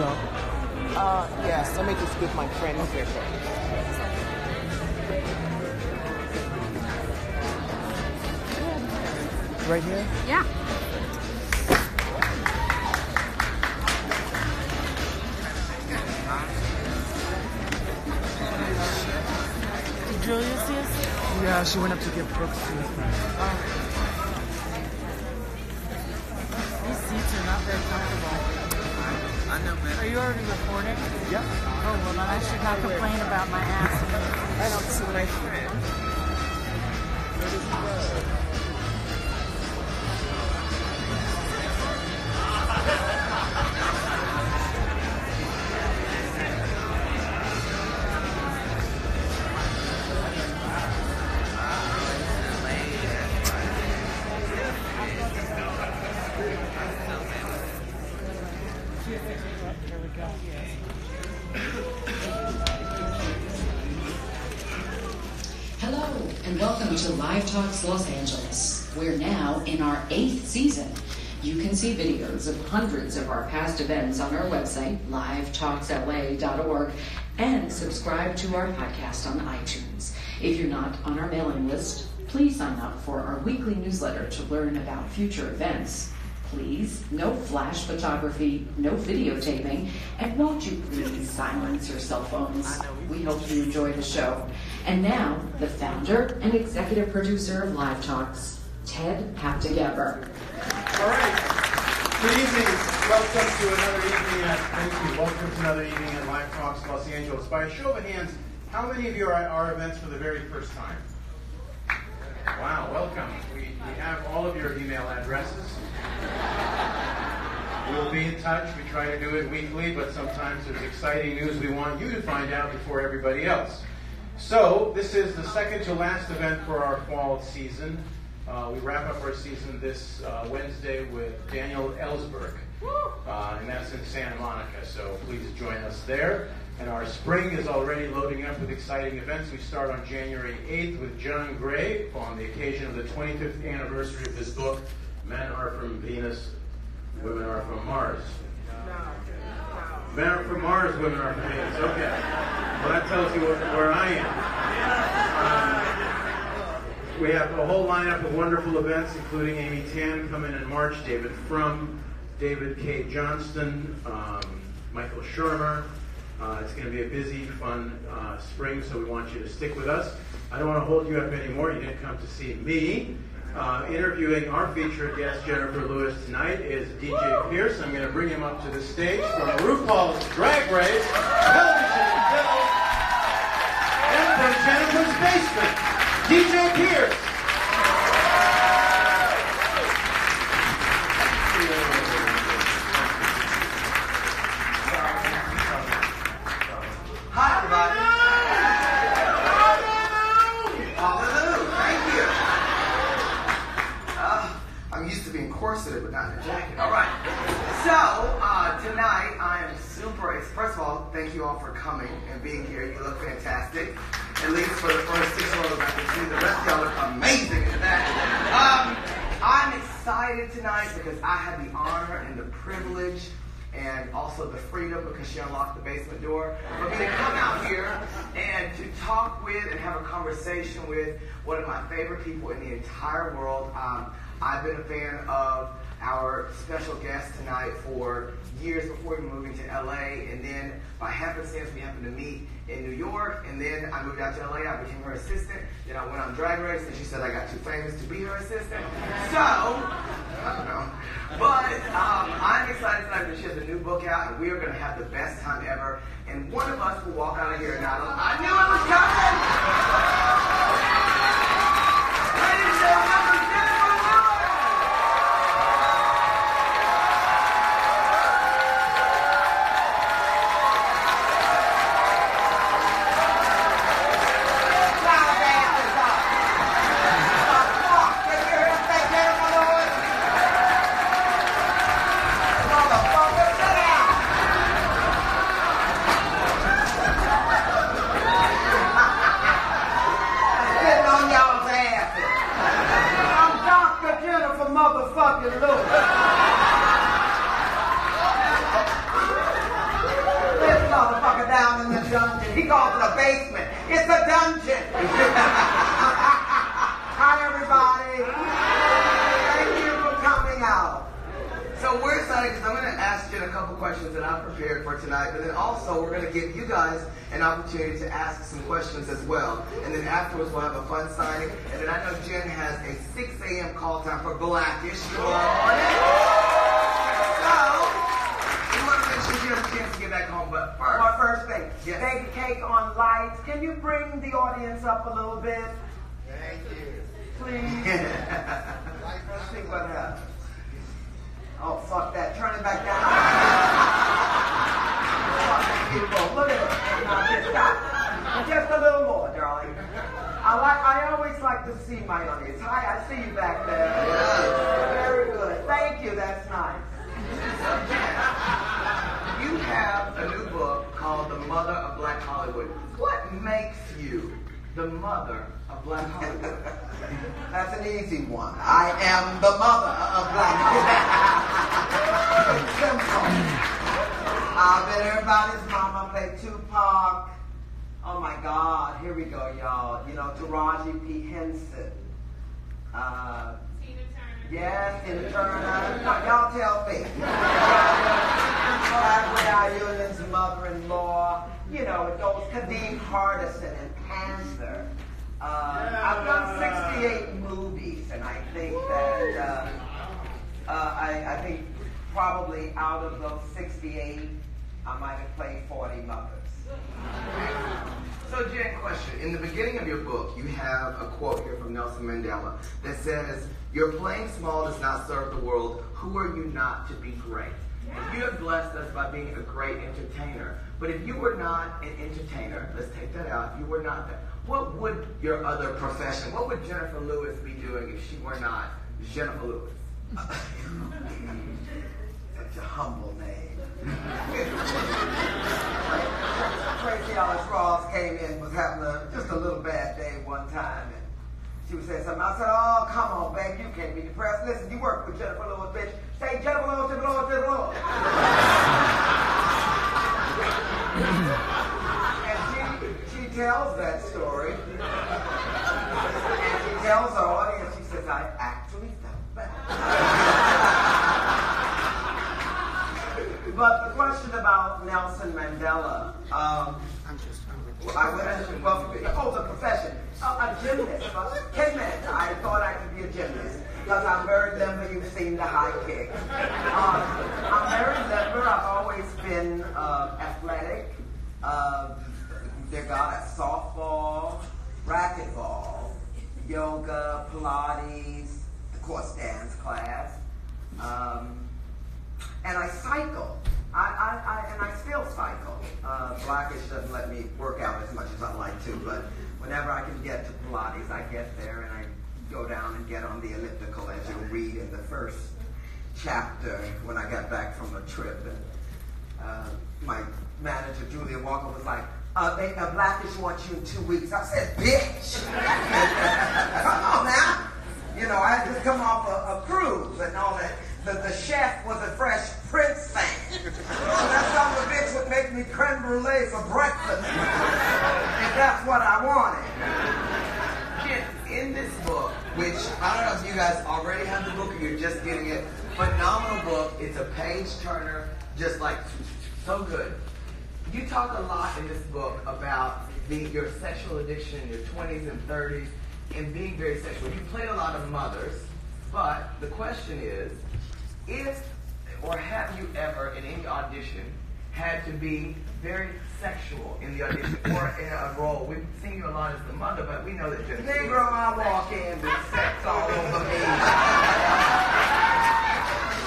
jump? Uh, yes. Let me just give my friends here first. Right here? Yeah. Did Julia see us? Yeah, she went up to give Brooks about Talks Los Angeles. We're now in our eighth season. You can see videos of hundreds of our past events on our website, livetalksla.org, and subscribe to our podcast on iTunes. If you're not on our mailing list, please sign up for our weekly newsletter to learn about future events. Please, no flash photography, no videotaping, and won't you please silence your cell phones? We hope you enjoy the show. And now, the founder and executive producer of Live Talks, Ted Habte-Gabr. All right. Good evening. Welcome to another evening at thank you. Welcome to another evening at Live Talks Los Angeles. By a show of hands, how many of you are at our events for the very first time? Wow, welcome. We, we have all of your email addresses. We'll be in touch. We try to do it weekly, but sometimes there's exciting news we want you to find out before everybody else. So, this is the second to last event for our fall season. Uh, we wrap up our season this uh, Wednesday with Daniel Ellsberg, uh, and that's in Santa Monica. So please join us there. And our spring is already loading up with exciting events. We start on January 8th with John Gray on the occasion of the 25th anniversary of his book, Men Are From Venus, Women Are From Mars. Men are from Mars, women are from Venus. Okay. Well, that tells you where, I am. We have a whole lineup of wonderful events, including Amy Tan coming in March, David Frum, David Cay Johnston, um, Michael Shermer. Uh, it's going to be a busy, fun uh, spring, so we want you to stick with us. I don't want to hold you up anymore. You didn't come to see me. Uh, interviewing our featured guest, Jenifer Lewis, tonight is DJ Pierce. I'm going to bring him up to the stage from RuPaul's Drag Race, television and from Jenifer's basement, DJ Pierce. Because she unlocked the basement door for me to come out here and to talk with and have a conversation with one of my favorite people in the entire world. Um, I've been a fan of our special guest tonight for years before we moving to LA, and then by happenstance we happened to meet in New York, and then I moved out to LA. I became her assistant. Then I went on Drag Race, and she said I got too famous to be her assistant. So I don't know. But um, I'm excited tonight because she has a new book out, and we are going to have the best time ever. And one of us will walk out of here and not. I knew it was coming. A quote here from Nelson Mandela that says, Your playing small does not serve the world. Who are you not to be great? You have blessed us by being a great entertainer. But if you were not an entertainer, let's take that out, if you were not that, what would your other profession, what would Jenifer Lewis be doing if she were not Jenifer Lewis? Such a humble name. Tracee Ellis Ross came in, was having a, just a little bad day one time, and she was saying something. I said, oh, come on, babe, you can't be depressed. Listen, you work with Jenifer Lewis, bitch. Say Jenifer Lewis, Jenifer Lewis. and she, she tells that story. And she tells her audience, she says, I actually felt bad. But the question about Nelson Mandela, um, I'm just, I'm the profession, gymnast. Minutes. I thought I could be a gymnast because I'm very limber. You've seen the high kick. Um, I'm very limber. I've always been uh, athletic. Uh, they got at softball, racquetball, yoga, Pilates, of course, dance class. Um, and I cycle. I, I, I and I still cycle. Uh, Blackish doesn't let me work out as much as I'd like to, but whenever I can get to Pilates, I get there and I go down and get on the elliptical, as you'll read in the first chapter when I got back from a trip. And uh, my manager, Julia Walker, was like, uh, they, uh, Blackish wants you in two weeks. I said, bitch! come on now! You know, I just come off a, a cruise and all that. The, the chef was a fresh Prince fan. that son of a bitch would make me creme brulee for breakfast. if that's what I wanted. In this book, which I don't know if you guys already have the book or you're just getting it, phenomenal book. It's a page turner, just like so good. You talk a lot in this book about your sexual addiction in your 20s and 30s and being very sexual. You played a lot of mothers, but the question is, if or have you ever in any audition had to be very sexual in the audition or in a role? We've seen you a lot as the mother, but we know that Jenifer Negro, I walk in with sex all over me.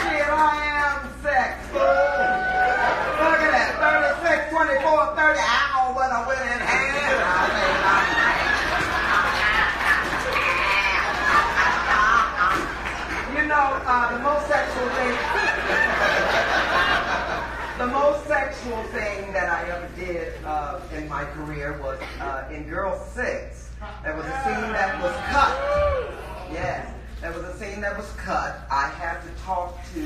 Shit, I am sex. Look at that, 36, 24, 30. Ow, when I went in hand. You know, uh, the most sexual thing, the most sexual thing that I ever did uh, in my career was uh, in Girl Six. There was a scene that was cut. Yes, there was a scene that was cut. I had to talk to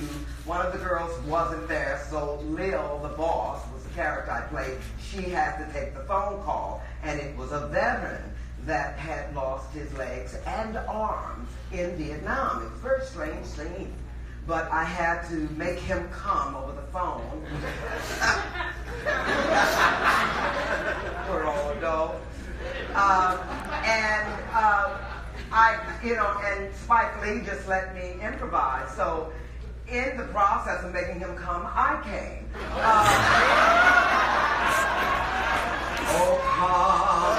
one of the girls wasn't there, so Lil, the boss, was the character I played. she had to take the phone call, and it was a veteran that had lost his legs and arms in Vietnam. A very strange scene. But I had to make him come over the phone. We're all adults. Um, and um, I, you know, and Spike Lee just let me improvise. So in the process of making him come, I came. Um, oh, come,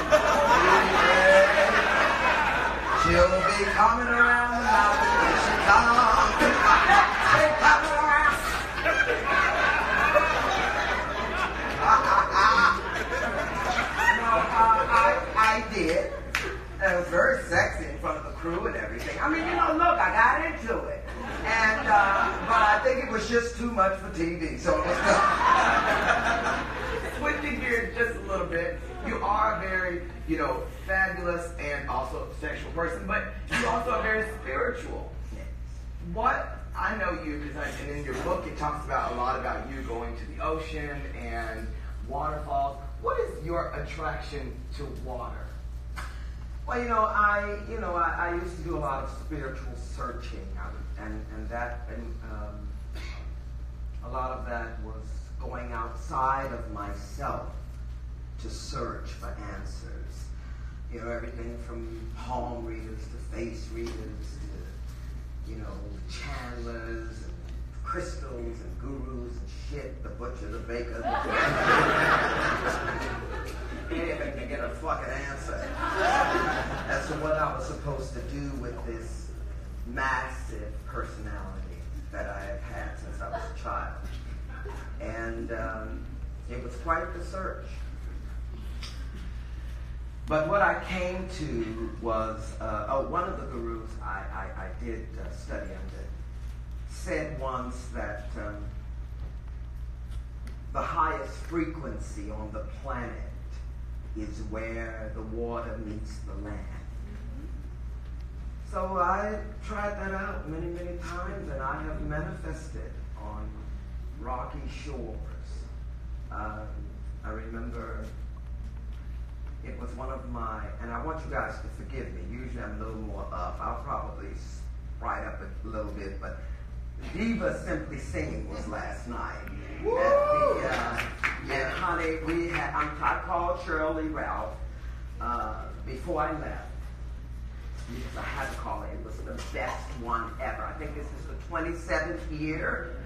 she'll be coming around the mountain. She's just too much for TV, so it was Switching gears just a little bit, you are a very, you know, fabulous and also sexual person, but you also are very spiritual. What I know you because and in your book it talks about a lot about you going to the ocean and waterfalls. What is your attraction to water? Well, you know, I, you know, I, I used to do a lot of spiritual searching, would- and and that, and um, a lot of that was going outside of myself to search for answers. You know, everything from palm readers to face readers to, you know, channelers and crystals and gurus and shit, the butcher, the baker, anything to get a fucking answer. To what I was supposed to do with this massive personality that I have had since I was a child. And um, it was quite the search. But what I came to was, uh, oh, one of the gurus I, I, I did uh, study under said once that um, the highest frequency on the planet is where the water meets the land. So I tried that out many, many times, and I have manifested on rocky shores. Um, I remember it was one of my, and I want you guys to forgive me. Usually I'm a little more up. I'll probably sprite up a little bit, but Diva Simply Singing was last night. At the, uh, and honey, we had, I'm, I called Sheryl Lee Ralph uh, before I left because I had to call it. It was the best one ever. I think this is the 27th year,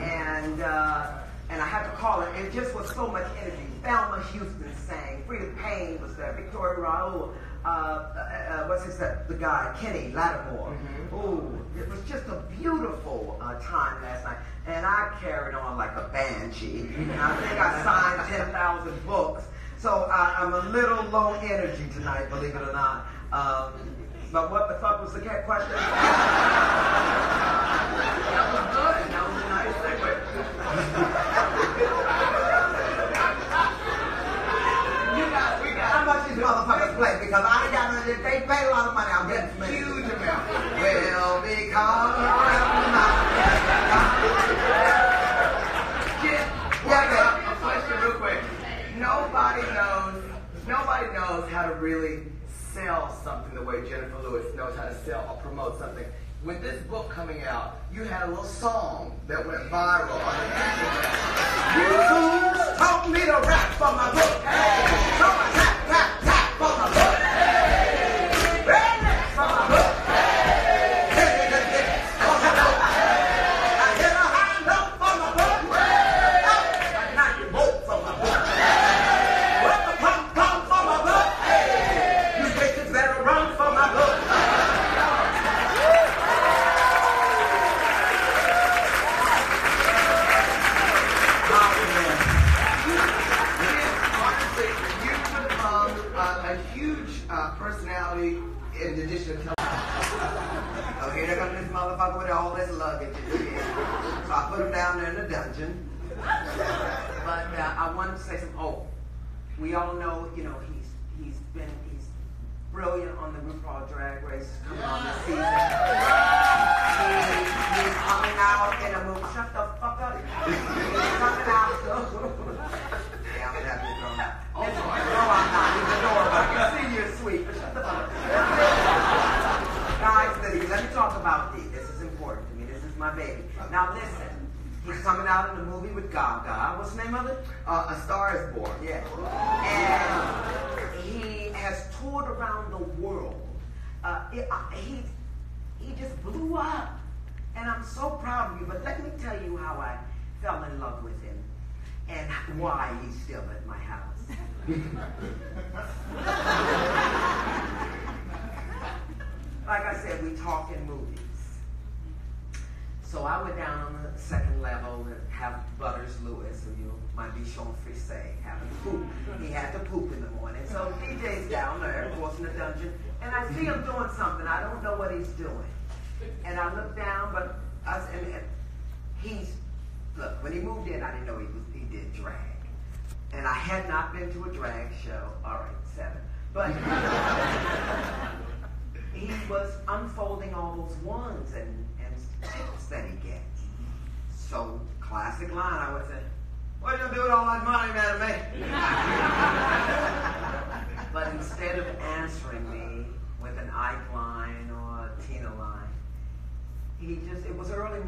and uh, and I had to call it. It just was so much energy. Thelma Houston sang. Freda Payne was there. Victoria Rowell. Uh, uh, uh, what's his name? The guy Kenny Lattimore. Ooh, it was just a beautiful uh, time last night, and I carried on like a banshee. And I think I signed 10,000 books. So uh, I'm a little low energy tonight, believe it or not. Um, but what the fuck was the cat question? that was good. That was a nice segue. You got, we got How much these motherfuckers play? Because I ain't got no, if pay a lot of money, I'm getting from it. huge amount. Will be coming around. Kid, Yeah, yeah, a question real quick. Nobody knows, nobody knows how to really sell something the way Jenifer Lewis knows how to sell or promote something. With this book coming out, you had a little song that went viral on the internet. You fools taught me to rap for my book.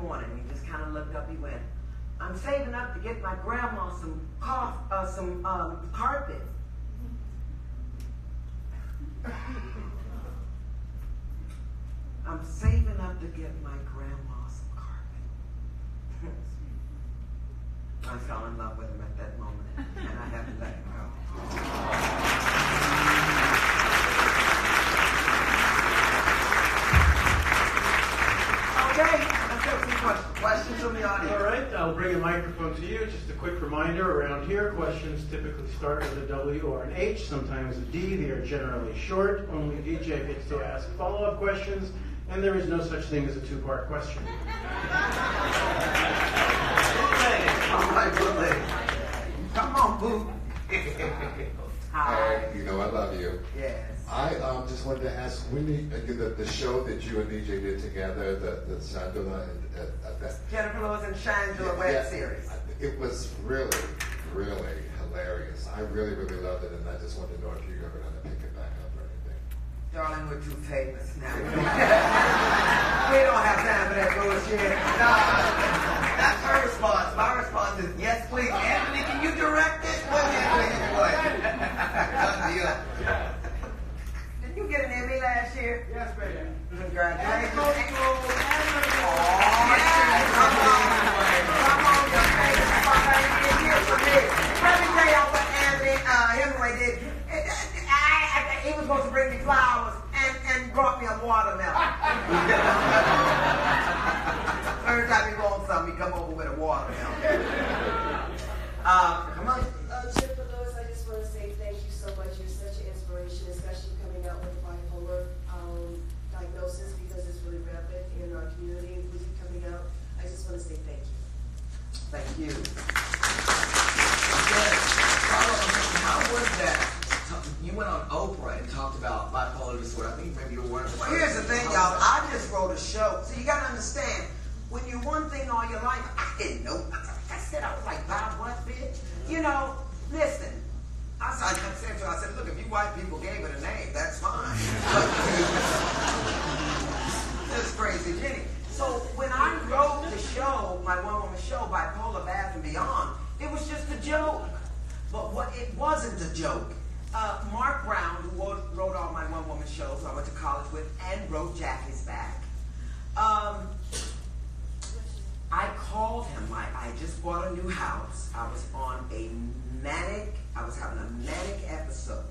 Morning, he just kind of looked up, he went, I'm saving up to get my grandma some cough, uh, some um, carpet. I'm saving up to get my grandma some carpet. I fell in love with him at that moment, and I to let him go. Okay, questions. Questions from the audience. All right, I'll bring a microphone to you. Just a quick reminder around here, questions typically start with a W or an H, sometimes a D. They are generally short. Only a DJ gets to ask follow up questions, and there is no such thing as a two part question. All right, bootleg. Come on, boo. Hi. Hey, you know I love you. Yes. I um, just wanted to ask, when the, uh, the, the show that you and DJ did together, the, the Sandula and uh, uh, that, Jenifer Lewis and Shangela web yeah, series. It was really, really hilarious. I really, really loved it, and I just wanted to know if you're ever going to pick it back up or anything. Darling, we're too famous now. we don't have time for that bullshit. No, that's her response. My response is yes, please. Anthony, can you direct it? What do you think you would? Done deal. Did you get an Emmy last year? Yes, baby. Congratulations. Go, go, Oh, yes. Come on. Come on, young lady. Come on, get here for me. Let me tell y'all what Anthony uh, Hemingway he was supposed to bring me flowers and, and brought me a watermelon. Every time he wants something, he come over with a watermelon. Uh, come on. Uh, Jenifer Lewis, I just want to say thank you so much. You're such an inspiration, especially coming out with bipolar um, diagnosis because it's really rampant in our community. With you coming out, I just want to say thank you. Thank you. Yes. How was that? You went on Oprah and talked about bipolar disorder. I think maybe you were one of the Well, first here's the to thing, talk y'all. about I just wrote a show. So you got to understand, when you're one thing all your life, I didn't know. I said, I was like, Bob, what, bitch? You know, listen. I said, I said to her, I said, look, if you white people gave it a name, that's fine. This is crazy, Jenny. So when I wrote the show, my one-woman show, Bipolar Bath and Beyond, it was just a joke. But what it wasn't a joke. Uh, Mark Brown, who wrote, wrote all my one-woman shows, I went to college with, and wrote Jackie's Back. Um, I called him. I, I bought a new house. I was on a manic, I was having a manic episode.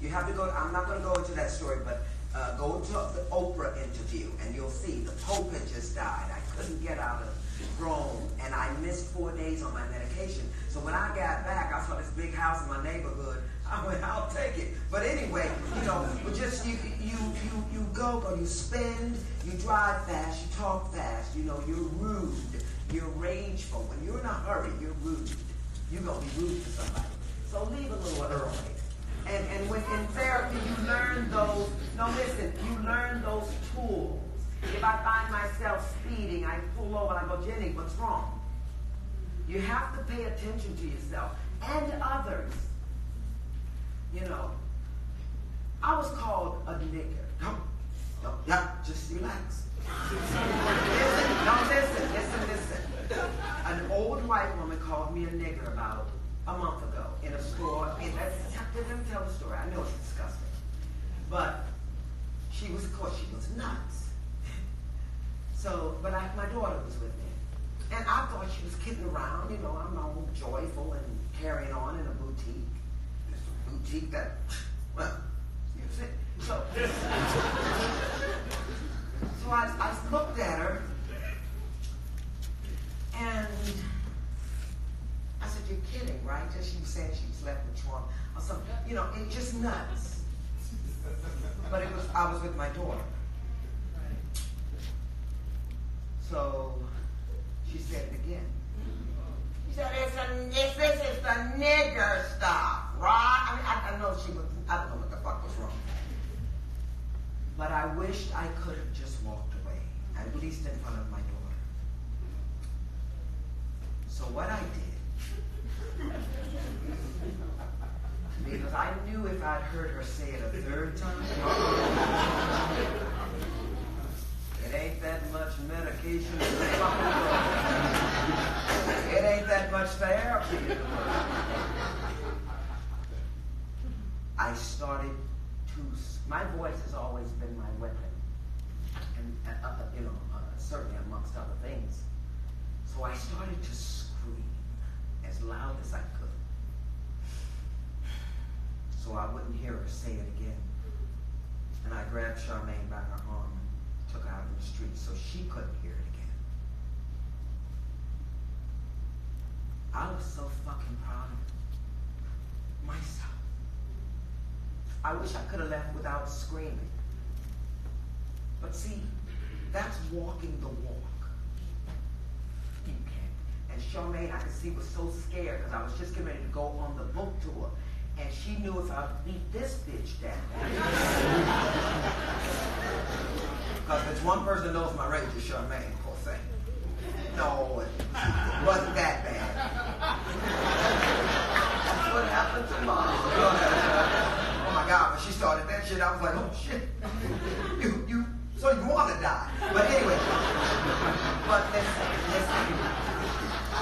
You have to go, I'm not going to go into that story, but uh, go to the Oprah interview and you'll see the Pope had just died. I couldn't get out of Rome and I missed four days on my medication. So when I got back, I saw this big house in my neighborhood. I went, I'll take it. But anyway, you know, but just you, you, you, you go, go, you spend, you drive fast, you talk fast, you know, you're rude, you're rageful. When you're in a hurry, you're rude. You're gonna be rude to somebody. So leave a little early. And and when in therapy you learn those, no listen, you learn those tools. If I find myself speeding, I pull over and I go, Jenny, what's wrong? You have to pay attention to yourself and others. You know, I was called a nigger. No, no, yeah, just relax. Listen, listen, listen, listen. An old white woman called me a nigger about a month ago in a store. And that's, let me tell the story. I know it's disgusting. But she was, of course, she was nuts. So, but I, my daughter was with me. And I thought she was kidding around. You know, I'm all joyful and carrying on in a boutique. A boutique that, well, you see. So, so I, I looked at her and I said, You're kidding, right? Just she was saying she was left with Trump or something. You know, it's just nuts. But it was I was with my daughter. So she said it again. She said, it's a, this is the nigger stuff, right? I mean, I, I know she was, I don't know what the fuck was wrong. But I wished I could have just walked away, at least in front of my daughter. So what I did, because I knew if I'd heard her say it a third time, it ain't that much medication. It ain't that much therapy. I started to. My voice has always been my weapon, and uh, uh, you know, uh, certainly amongst other things. So I started to scream as loud as I could, so I wouldn't hear her say it again. And I grabbed Charmaine by her arm and took her out in the street so she couldn't hear it again. I was so fucking proud of myself. I wish I could have left without screaming. But see, that's walking the walk. You can't. And Charmaine, I could see, was so scared because I was just getting ready to go on the book tour. And she knew if I beat this bitch down. Because there's one person knows my rage is Charmaine, poor thing. No, it wasn't that bad. That's what happened to mom. Oh my God, when she started that shit, I was like, oh shit. You, you, so you want to die. But anyway, but listen, listen.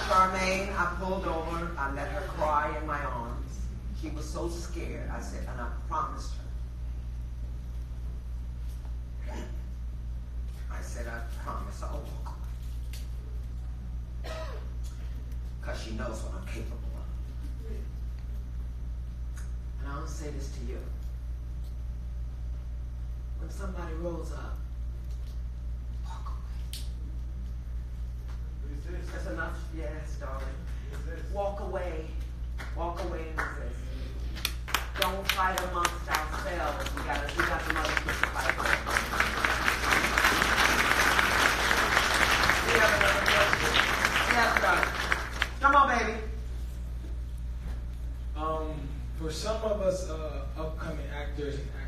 Charmaine, I pulled over, I let her cry in my arms. She was so scared, I said, and I promised her. I said, I promise I'll walk away. Because she knows what I'm capable of. And I'll say this to you. When somebody rolls up, walk away. Resist. That's enough. Yes, darling. Walk away. Walk away and resist. Don't fight amongst ourselves. We got we got some other shit to fight for. We have another question. Yes, darling. Come on, baby. Um, for some of us uh, upcoming actors and actresses,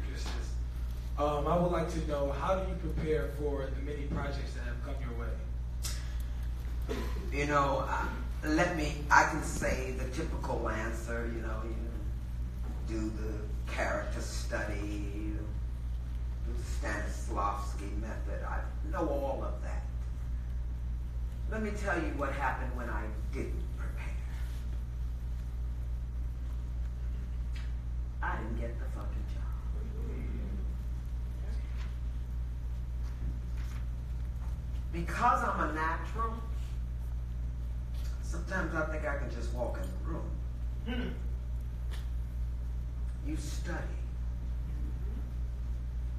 um, I would like to know how do you prepare for the many projects that have come your way? You know, let me, I can say the typical answer, you know, you do the character study, do the Stanislavski method. I know all of that. Let me tell you what happened when I didn't prepare. I didn't get the fucking job. Because I'm a natural, sometimes I think I can just walk in the room. Hmm. You study.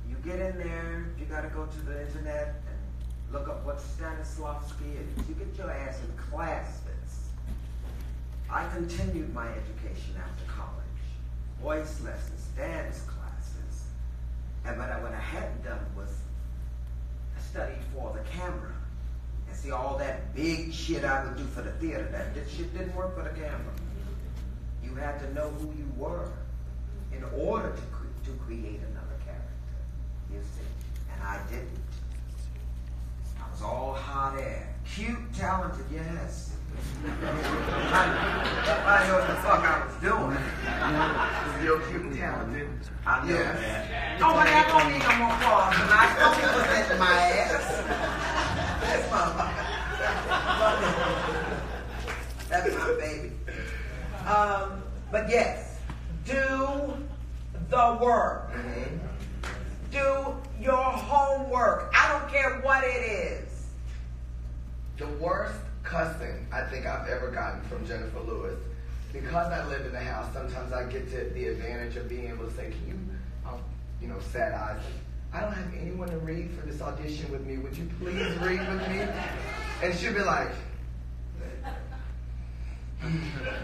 You get in there, you got to go to the internet and look up what Stanislavski is. You get your ass in classes. I continued my education after college. Voice lessons, dance classes. And what I, what I hadn't done was study for the camera. And see all that big shit I would do for the theater. That, shit didn't work for the camera. You had to know who you were in order to, cre- to create another character. You see? And I didn't. I was all hot air. Cute, talented, yes. I know what the fuck I was doing. Still cute and talented. I know Yes. that. Oh, but I don't need no more calls tonight. Don't be presenting my ass. This motherfucker. That's my baby. Um, but yes, do the work. Do your homework. I don't care what it is. The worst cussing I think I've ever gotten from Jenifer Lewis. Because I live in the house, sometimes I get to the advantage of being able to say, "Can you, um, you know, sad eyes? I don't have anyone to read for this audition with me. Would you please read with me?" And she'll be like,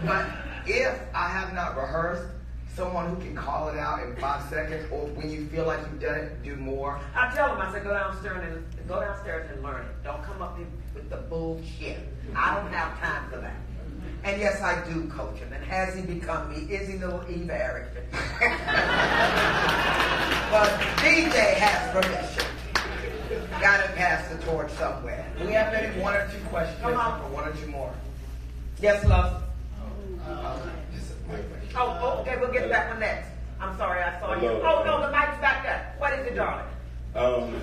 "But if I have not rehearsed, someone who can call it out in five seconds, or when you feel like you've done it, do more." I tell them, I said, go downstairs and go downstairs and learn it. Don't come up here with the bullshit. I don't have time for that. And yes, I do coach him. And has he become me? Is he little Eve Erickson? but DJ has permission. Got to pass the torch somewhere. Do we have maybe one or two questions? Come on. Or one or two more? Yes, love. Just a quick one. Oh, oh, okay, we'll get that one next. I'm sorry, I saw you. Oh, no, the mic's back there. What is it, darling? Um,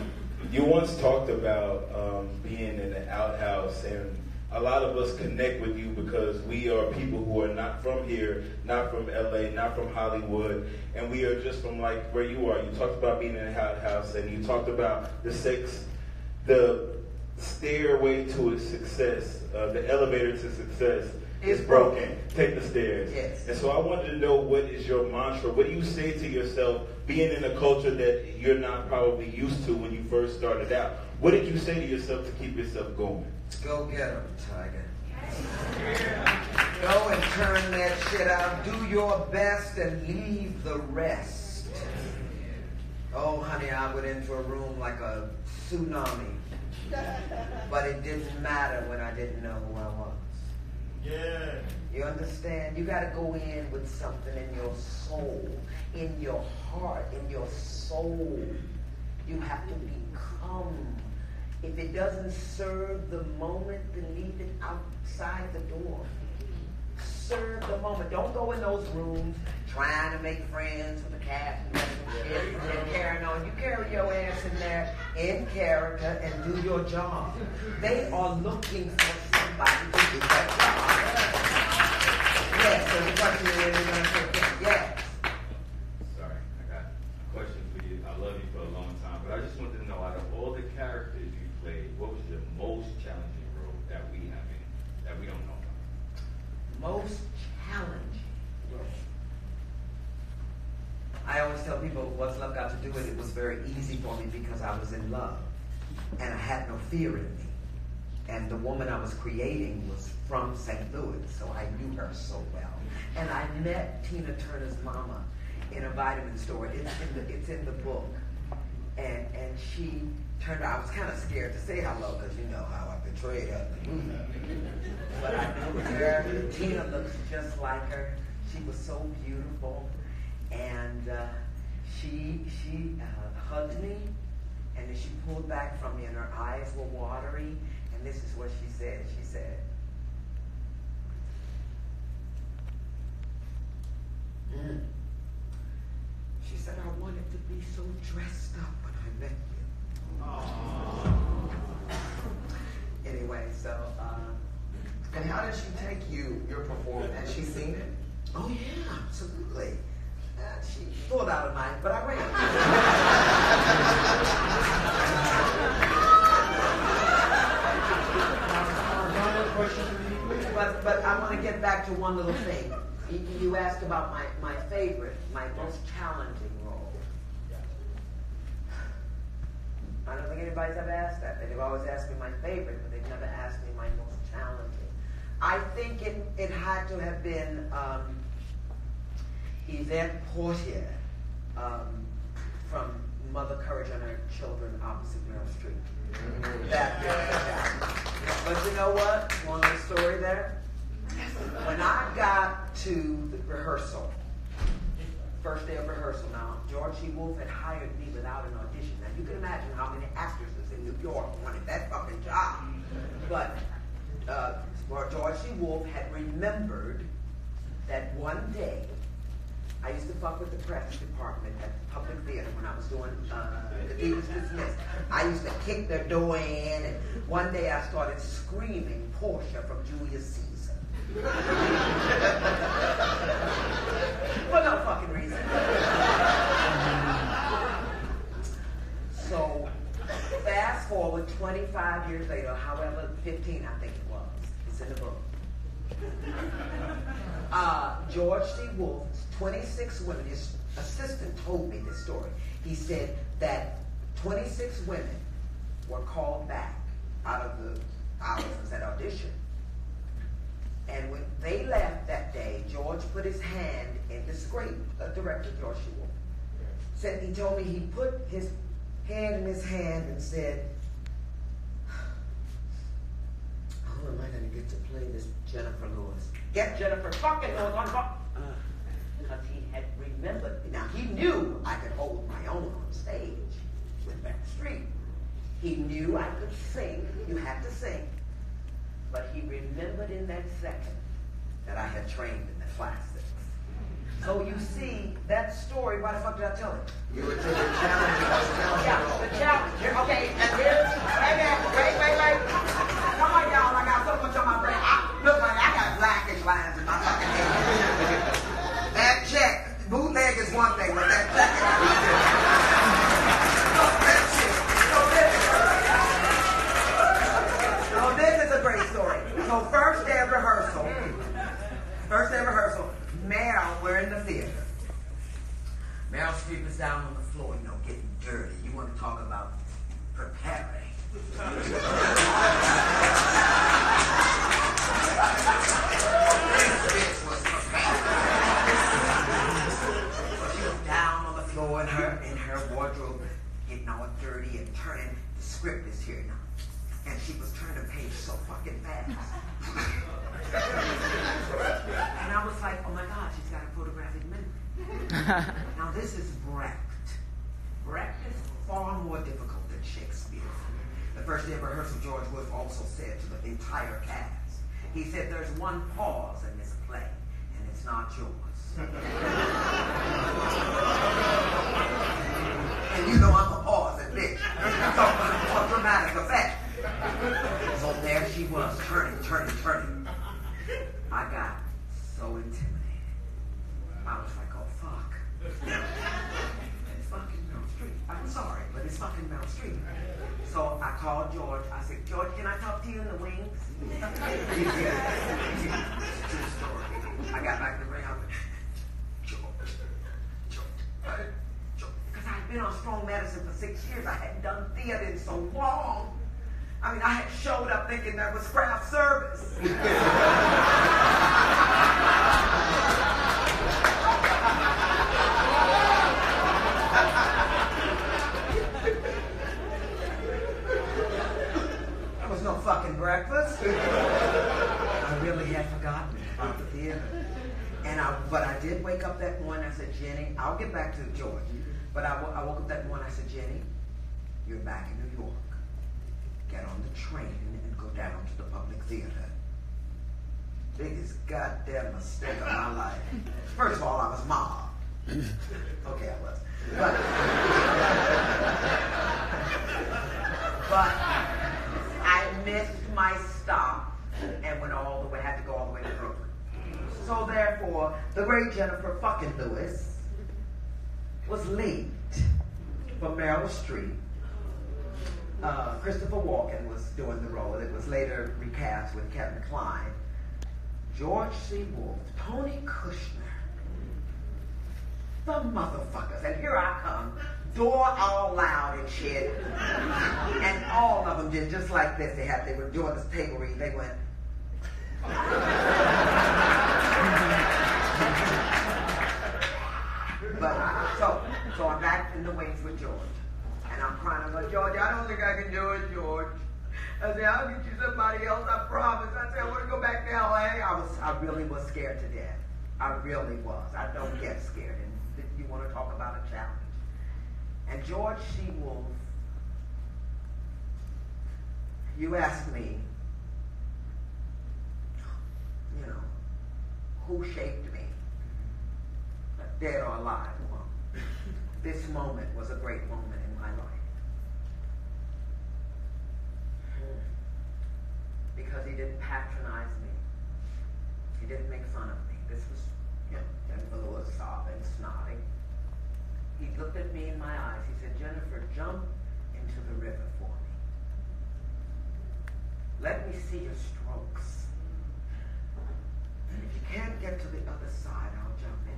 you once talked about um, being in the outhouse, and a lot of us connect with you because we are people who are not from here, not from LA, not from Hollywood, and we are just from like where you are. You talked about being in the outhouse, and you talked about the sex, the stairway to a success, uh, the elevator to success. It's is broken. Take the stairs. Yes. And so I wanted to know what is your mantra? What do you say to yourself being in a culture that you're not probably used to when you first started out? What did you say to yourself to keep yourself going? Go get him, Tiger. Go and turn that shit out. Do your best and leave the rest. Oh, honey, I went into a room like a tsunami. But it didn't matter when I didn't know who I was. Yeah. You understand? You got to go in with something in your soul, in your heart, in your soul. You have to become. If it doesn't serve the moment, then leave it outside the door. Serve the moment. Don't go in those rooms trying to make friends with the cast and carrying on. You carry your ass in there in character and do your job. They are looking for somebody to do that job. Yes, so the question is, we're going to take it. Yes. Sorry, I got a question for you. I love you for a long time, but I just wanted to know out of all the characters you played, what was your most challenging role that we have in, that we don't know about? Most challenging. I always tell people, what's love got to do with it? It was very easy for me because I was in love and I had no fear in me. And the woman I was creating was from St. Louis, so I knew her so well. And I met Tina Turner's mama in a vitamin store. It's in the, it's in the book. And, and she turned out, I was kind of scared to say hello because you know how I betrayed her. But I knew her. Tina looks just like her. She was so beautiful. And uh, she, she uh, hugged me, and then she pulled back from me, and her eyes were watery. And this is what she said. She said, "Mm." She said, I wanted to be so dressed up when I met you. Anyway, so, uh, And how did she take you, your performance? Has she seen it? oh yeah, absolutely. She pulled out of mine, but I ran. But, but I want to get back to one little thing. You, you asked about my, my favorite, my most challenging role. I don't think anybody's ever asked that. They've always asked me my favorite, but they've never asked me my most challenging. I think it, it had to have been um, Yvette Pottier um, from Mother Courage and Her Children opposite Meryl Streep. That was a challenge. But you know what? One little story there. When I got to the rehearsal, first day of rehearsal now, George C. Wolfe had hired me without an audition. Now you can imagine how many actresses in New York wanted that fucking job. But uh, George C. Wolfe had remembered that one day I used to fuck with the press department at the public theater when I was doing uh, the Divas Dismissed. I used to kick their door in, and one day I started screaming Portia from Julius Caesar. For no fucking reason. so, fast forward 25 years later, however, 15 I think it was, it's in the book. Uh, George C. Wolfe's 26 women, his assistant told me this story. He said that 26 women were called back out of the hours at audition. And when they left that day, George put his hand in this great uh, director, George C. Wolfe. Said he told me he put his hand in his hand and said, "Who am I going to get to play this Jenifer Lewis? Get Jenifer fucking Lewis on fuck." Because he had remembered. Now he knew I could hold my own on stage with Backstreet. He knew I could sing. You had to sing. But he remembered in that second that I had trained in the classics. So you see, that story, why the fuck did I tell it? You were taking challenge. Telling Yeah, you. the challenge. Okay, and here's, wait, wait, wait, wait, wait. Come on, y'all, I got so much on my brain. I, look, man, I got Black-ish lines in my fucking head. That check, bootleg is one thing, but that check is another thing. Fuck that shit. So this, so this is a great story. So first day of rehearsal, first day of rehearsal, Meryl, we're in the theater. Meryl Streep is down on the floor, you know, getting dirty. You want to talk about preparing. This bitch was prepared. So she was down on the floor in her in her wardrobe, getting all dirty and turning. The script is here now, and she was turning the page so fucking fast. and I was like, oh my god, she's got a photographic memory. this is Brecht. Brecht is far more difficult than Shakespeare. The first day of rehearsal, George Wolfe also said to the entire cast, he said, there's one pause in this play, and it's not yours. And you know I'm a pause at bitch. So for dramatic effect. So there she was, turning, turning, turning. I got so intimidated. I was like, oh fuck. It's fucking Meryl Streep. I'm sorry, but it's fucking Meryl Streep. So I called George. I said, George, can I talk to you in the wings? True story. I got back to Ray. I went, George, George, George. Because I had been on strong medicine for six years. I hadn't done theater in so long. I mean, I had showed up thinking that was craft service. That was no fucking breakfast. I really had forgotten about the theater. And I, but I did wake up that morning. I said, Jenny, I'll get back to George. But I, wo- I woke up that morning. I said, Jenny, you're back in New York. Get on the train and go down to the public theater. Biggest goddamn mistake of my life. First of all, I was mobbed. Okay, I was. But, but I missed my stop and went all the way, had to go all the way to Brooklyn. So the great Jenifer fucking Lewis was late for Meryl Streep. Uh, Christopher Walken was doing the role. It was later recast with Kevin Kline. George C. Wolfe, Tony Kushner, the motherfuckers. And here I come, door all loud and shit. And all of them did just like this. They had they were doing this table read. They went. But so so I'm back in the wings with George. And I'm crying. I'm like, George, I don't think I can do it, George. I said, I'll get you somebody else, I promise. I said, I want to go back to LA. I was I really was scared to death. I really was. I don't get scared. And you want to talk about a challenge. And George C. Wolfe, you asked me you know, who shaped dead or alive. This moment was a great moment in my life. Because he didn't patronize me. He didn't make fun of me. This was, you know, Jenifer Lewis sobbing, snotting. He looked at me in my eyes. He said, Jenifer, jump into the river for me. Let me see your strokes. And if you can't get to the other side, I'll jump in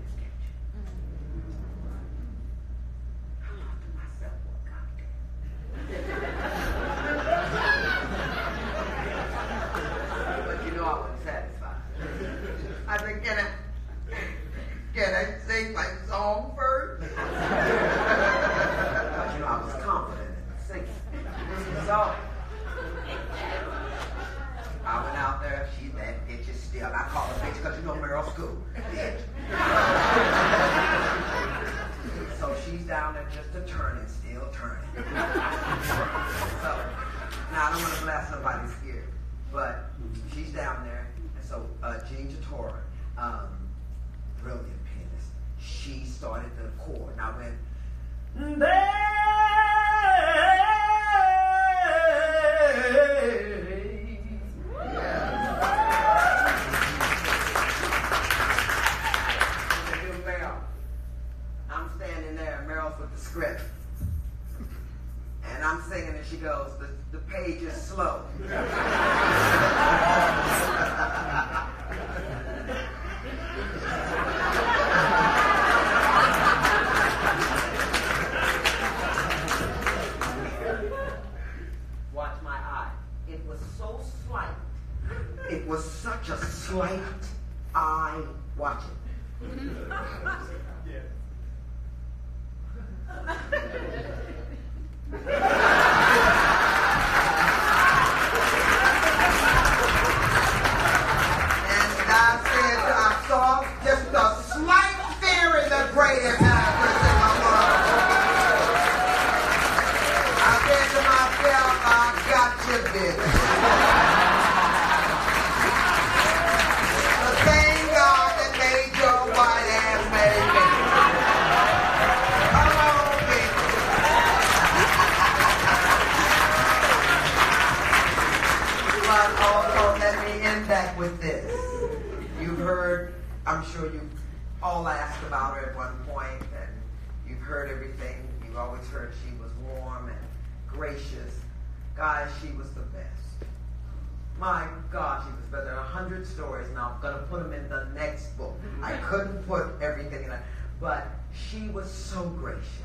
stories, and I'm gonna put them in the next book. I couldn't put everything in it, but she was so gracious.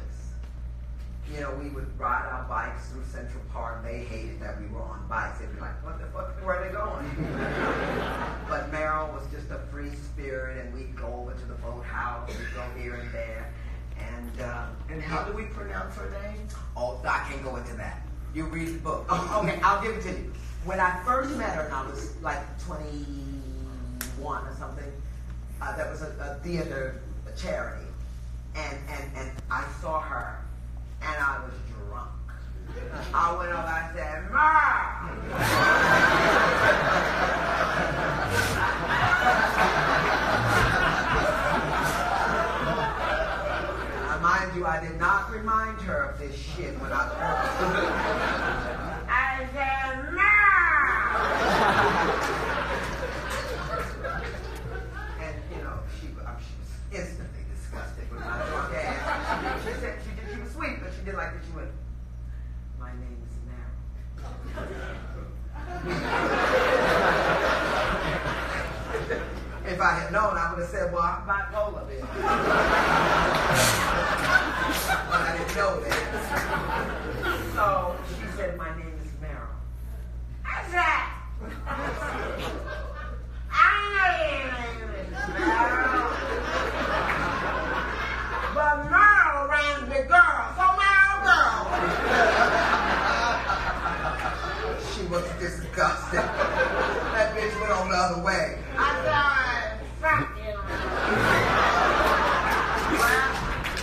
You know, we would ride our bikes through Central Park. They hated that we were on bikes. They'd be like, what the fuck, where are they going? but Meryl was just a free spirit, and we'd go over to the boathouse, we'd go here and there. And, uh, And how do we pronounce her name? Oh, I can't go into that. You read the book. Oh, okay, I'll give it to you. When I first met her, I was like 21 or something, uh, that was a, a theater a charity. And, and, and I saw her, and I was drunk. I went over, I said, Ma! Mind you, I did not remind her of this shit when I. I known, I would have said, well, I'm bipolar, bitch. but I didn't know that. So she said, my name is Meryl. I said, I name is Meryl. But Meryl ran the girl, so Meryl girl. she was disgusted. That bitch went on the other way. I said, fuck you.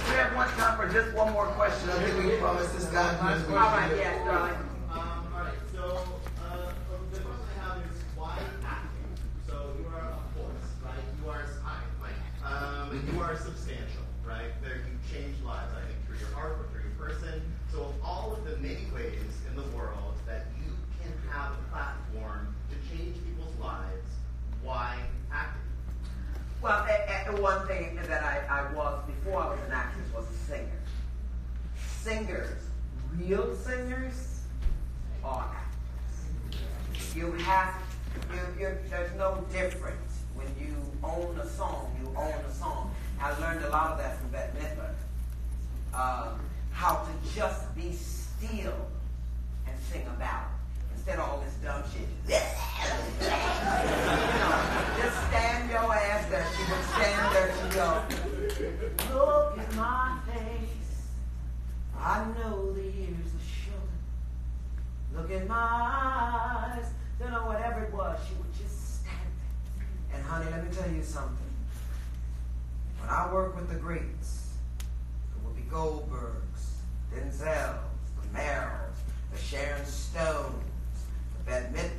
We have one time for just one more question. I think we promised this guy. All right, yes, darling. Um, all right, so uh, the question I have is why acting? So you are a force, like you are you are substantial, right? There, you change lives, I think, through your art or through your person. So of all of the many ways in the world that you can have a platform to change people's lives, why acting? One thing that I, I was before I was an actress was a singer. Singers, real singers, are actors. You have, you, you, there's no difference when you own a song. You own a song. I learned a lot of that from Bette Midler. Uh, how to just be still and sing about it of all this dumb shit. just stand your ass there. She would stand there. She go, look at my face. I know the years are short. Look in my eyes. You know, whatever it was, she would just stand there. And honey, let me tell you something. When I work with the greats, it will be Goldbergs, Denzels, the Meryls, the Sharon Stones, the Bette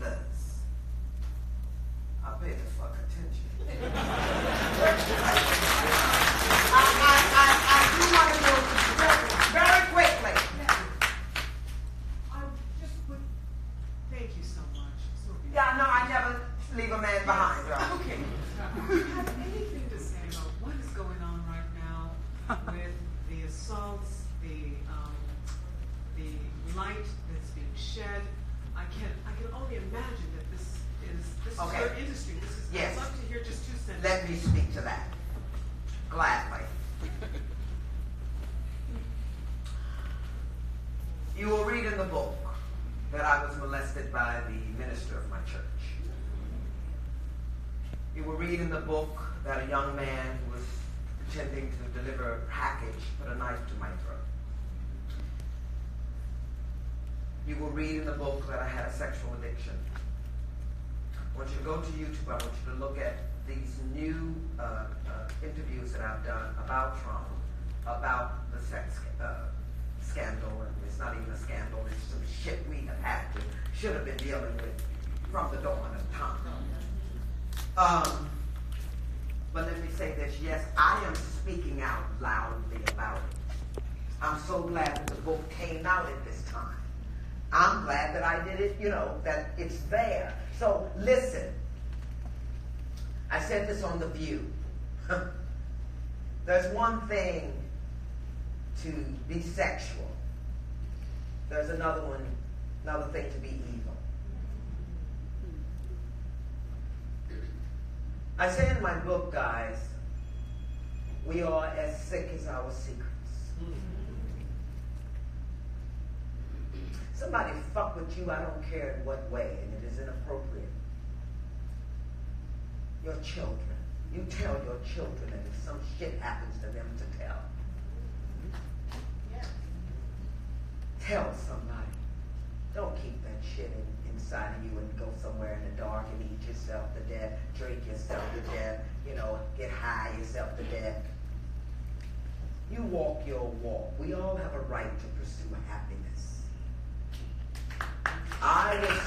I pay the fuck attention. I, I, I, I do want to know very quickly. I just would thank you so much. Yeah, no, I never leave a man behind. Right? Okay. Do you have anything to say about what is going on right now with the assaults, the um, the light that's being shed? I can I can only imagine that this is this Okay. is your industry. This is Yes. I'd love to hear just two sentences. Let me speak to that. Gladly. You will read in the book that I was molested by the minister of my church. You will read in the book that a young man who was pretending to deliver a package put a knife to my throat. You will read in the book that I had a sexual addiction. I want you to go to YouTube. I want you to look at these new uh, uh, interviews that I've done about trauma, about the sex uh, scandal, and it's not even a scandal. It's some shit we have had to, should have been dealing with from the dawn of time. Um, but let me say this: yes, I am speaking out loudly about it. I'm so glad that the book came out at this time. I'm glad that I did it, you know, that it's there. So listen. I said this on The View. There's one thing to be sexual. There's another one, another thing to be evil. I say in my book, guys, we are as sick as our secrets. Hmm. Somebody fuck with you, I don't care in what way, and it is inappropriate. Your children. You tell your children, and if some shit happens to them, to tell. Tell somebody. Don't keep that shit in, inside of you and go somewhere in the dark and eat yourself to death, drink yourself to death, you know, get high yourself to death. You walk your walk. We all have a right to pursue happiness. I was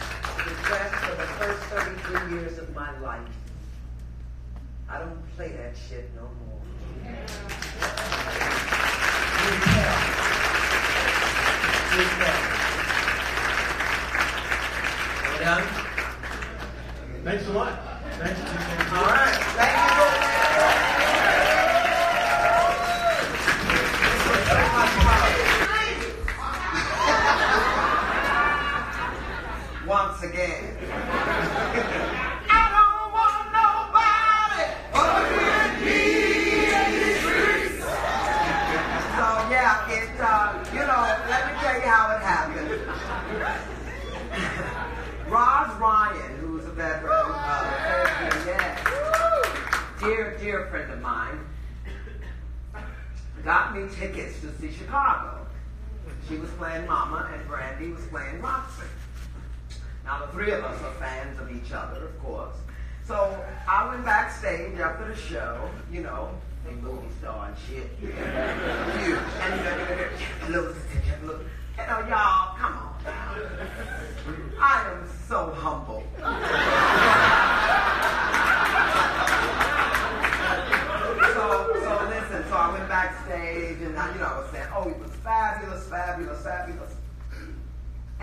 depressed for the first 33 years of my life. I don't play that shit no more. You tell. We done? Thanks a lot. Thanks. All right. Thank Chicago. She was playing Mama, and Brandy was playing Roxie. Now, the three of us are fans of each other, of course. So I went backstage after the show, you know, a movie star and shit. Huge. And look, look, you know, y'all, come on now. I am so humble.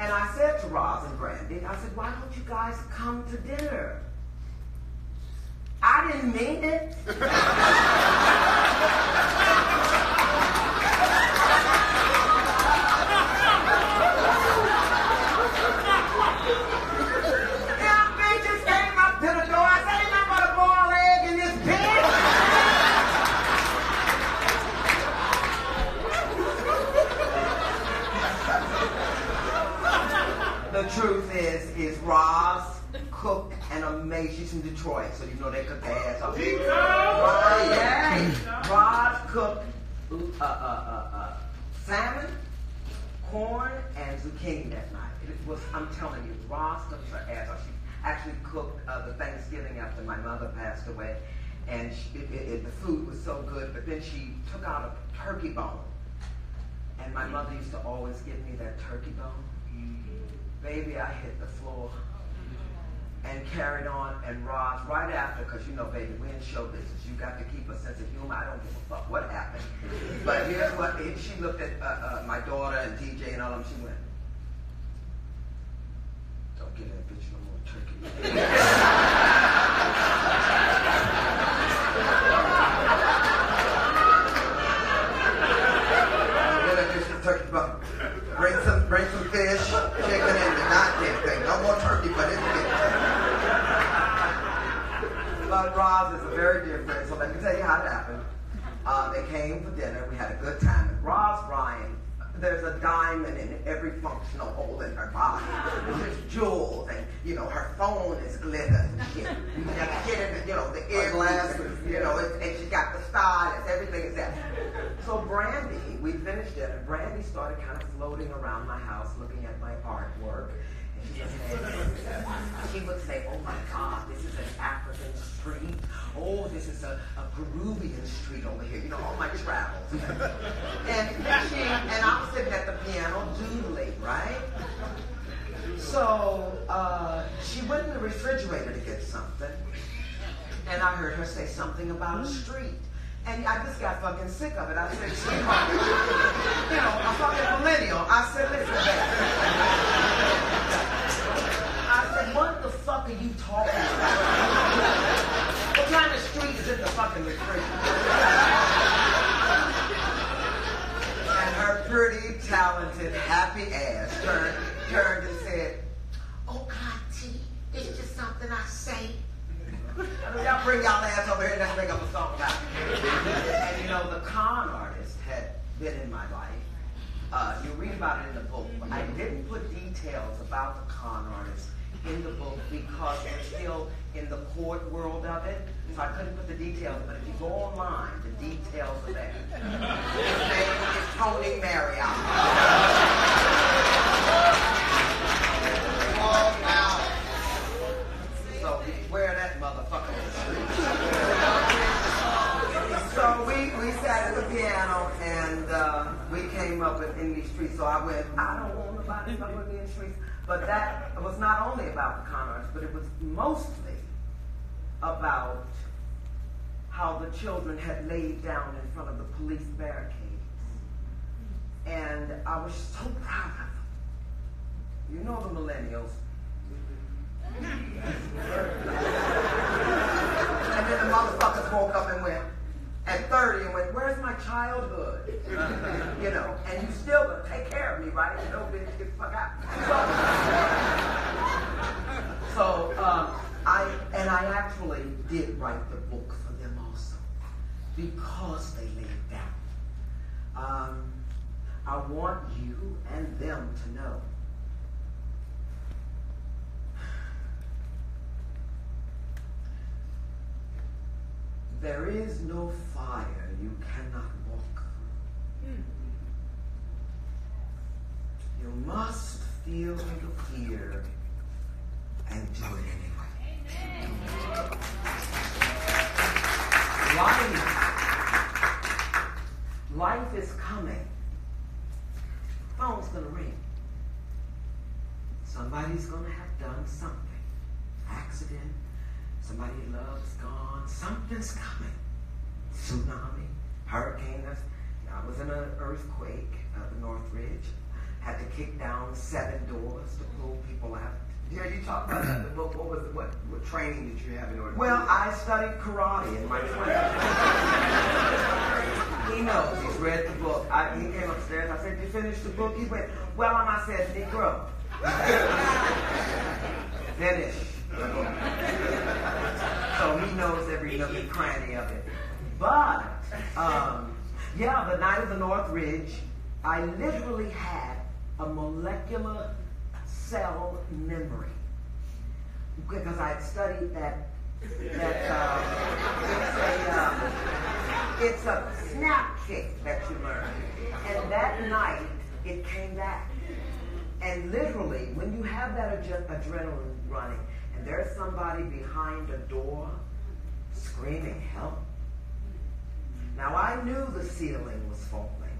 And I said to Roz and Brandon, I said, why don't you guys come to dinner? I didn't mean it. Roz cooked and amazing. She's from Detroit, so you know they cook their ass off. Yeah. Roz cooked uh, uh, uh, uh, salmon, corn, and zucchini that night. It was, I'm telling you, Roz cooked her ass off. She actually cooked uh, the Thanksgiving after my mother passed away, and she, it, it, it, the food was so good. But then she took out a turkey bone, and my mother used to always give me that turkey bone. Baby, I hit the floor and carried on and Roz right after, because you know, baby, we're in show business. You got to keep a sense of humor. I don't give a fuck what happened. But here's what she looked at uh, uh, my daughter and DJ and all of them. She went, "Don't get that bitch no more turkey." there's a diamond in every functional hole in her body. There's jewels, and you know her phone is glitter shit. You got to get in, the, you know, the ear glasses. You know, and she got the stylist. Everything is there. So Brandy, we finished it, and Brandy started kind of floating around my house, looking at my artwork. She, would say, would say, "Oh my God, this is an African street. Oh, this is a, a Peruvian street over here. You know, all my travels." and she and I'm sitting at the piano doodling, right? So uh, she went in the refrigerator to get something, and I heard her say something about a street. And I just got fucking sick of it. I said, sweetheart, you know, a fucking millennial. I said, listen, baby. I said, what the are you talking what kind of street is in the fucking refrigerator? and her pretty, talented, happy ass turned, turned and said, Oh, God, T, it's just something I say. I mean, y'all bring y'all ass over here and let's make up a song about it. and you know, the con artist had been in my life. Uh, you read about it in the book. But I didn't put details about the con artist in the book because we're still in the court world of it. So I couldn't put the details. But if you go online, the details are there. His name is Tony Marriott. So that motherfucker so we, we sat at the piano and uh, we came up with in these streets. So I went, I don't want nobody fucking in the streets. But that was not only about the con artists, but it was mostly about how the children had laid down in front of the police barricades. And I was so proud of them. You know the millennials. and then the motherfuckers woke up and went, at 30 and went, where's my childhood? you know, and you still gonna take care of me, right? You know, bitch, get the fuck out. So, so um, I, and I actually did write the book for them also, because they laid down. Um, I want you and them to know There is no fire you cannot walk through. You must feel the fear and do it anyway. Life, life is coming. Phone's gonna ring. Somebody's gonna have done something. Accident, somebody you love's gone, something's coming. Tsunami, hurricane. I was in an earthquake at the Northridge. Had to kick down seven doors to pull people out. Yeah, you talked about that. What, what was what, what training did you have in order? to Well, I studied karate in my 20s. he knows. He's read the book. I, he came upstairs. I said, "You finished the book?" He went, "Well," and I said, "Negro." Finish. so he knows every nook and cranny of it. But um, yeah, the night of the Northridge, I literally had a molecular cell memory because I had studied that. That it's a uh, it's a snap kick that you learn, and that night it came back. And literally, when you have that adre- adrenaline running, and there's somebody behind a door screaming help. Now I knew the ceiling was falling,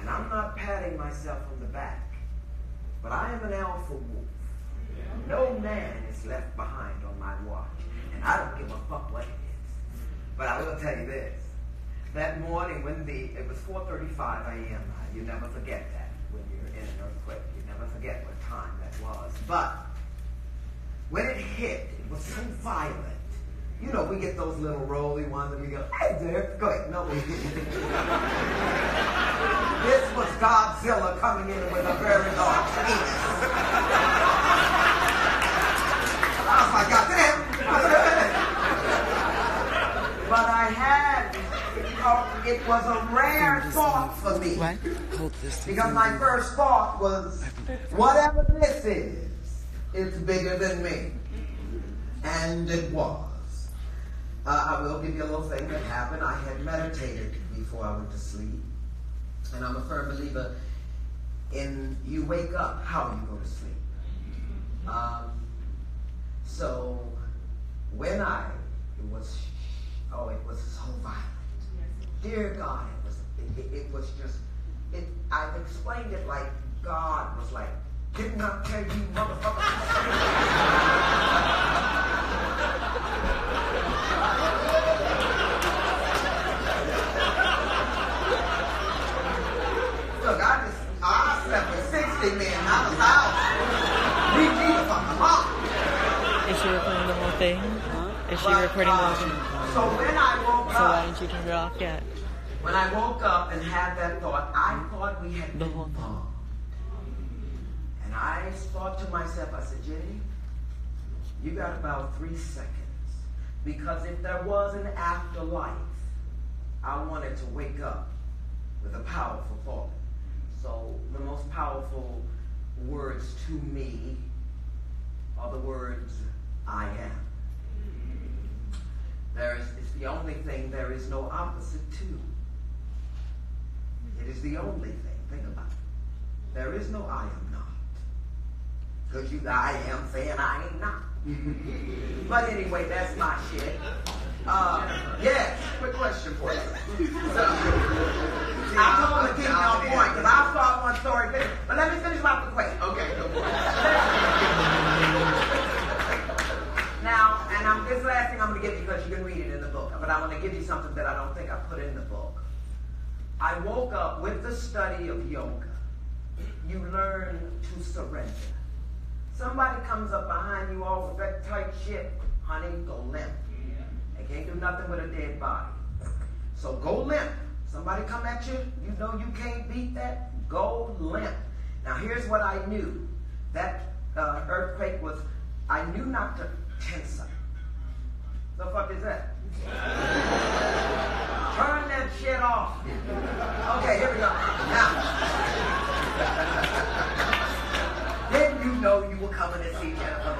and I'm not patting myself on the back, but I am an alpha wolf. No man is left behind on my watch, and I don't give a fuck what it is. But I will tell you this: that morning when the it was 4:35 a.m. You never forget that when you're in an earthquake. You never forget what time that was. But when it hit, it was so violent. You know, we get those little roly ones and we go, hey there, go ahead. No, we didn't. this was Godzilla coming in with a very large penis. I was like, God damn. but I had, oh, it was a rare thought for me. Because my first thought was, whatever this is, it's bigger than me. And it was. Uh, I will give you a little thing that happened. I had meditated before I went to sleep. And I'm a firm believer in you wake up how you go to sleep. Um, so when I, it was, oh, it was so violent. Dear God, it was, it, it, was just, it, I've explained it like God was like, didn't I tell you, Look, I just, I slept with 60 men, not a thousand. Leave me the fuck alone. Is she recording the whole thing? Is she recording uh, whole? So when I woke So why up, didn't you turn it off yet? when I woke up and had that thought, I thought we had the been bombed. And I thought to myself, I said, Jenny, you got about three seconds. Because if there was an afterlife, I wanted to wake up with a powerful thought. So the most powerful words to me are the words I am. There is, it's the only thing there is no opposite to. It is the only thing. Think about it. There is no I am not. Because you I am saying I ain't not. but anyway, that's my shit. Uh, yes. Quick question for you. So, I told him to keep me on point because I saw one story. But let me finish my question. Okay, go for it. Now, and I'm, this last thing I'm going to give you because you can read it in the book, but I'm going to give you something that I don't think I put in the book. I woke up with the study of yoga. You learn to surrender. Somebody comes up behind you all with that tight shit, honey, go limp. They can't do nothing with a dead body. So go limp. Somebody come at you, you know you can't beat that, go limp. Now here's what I knew. That uh, earthquake was, I knew not to tense up. The fuck is that? Turn that shit off. Okay, here we go. Now, didn't you know you were coming to see Jenifer?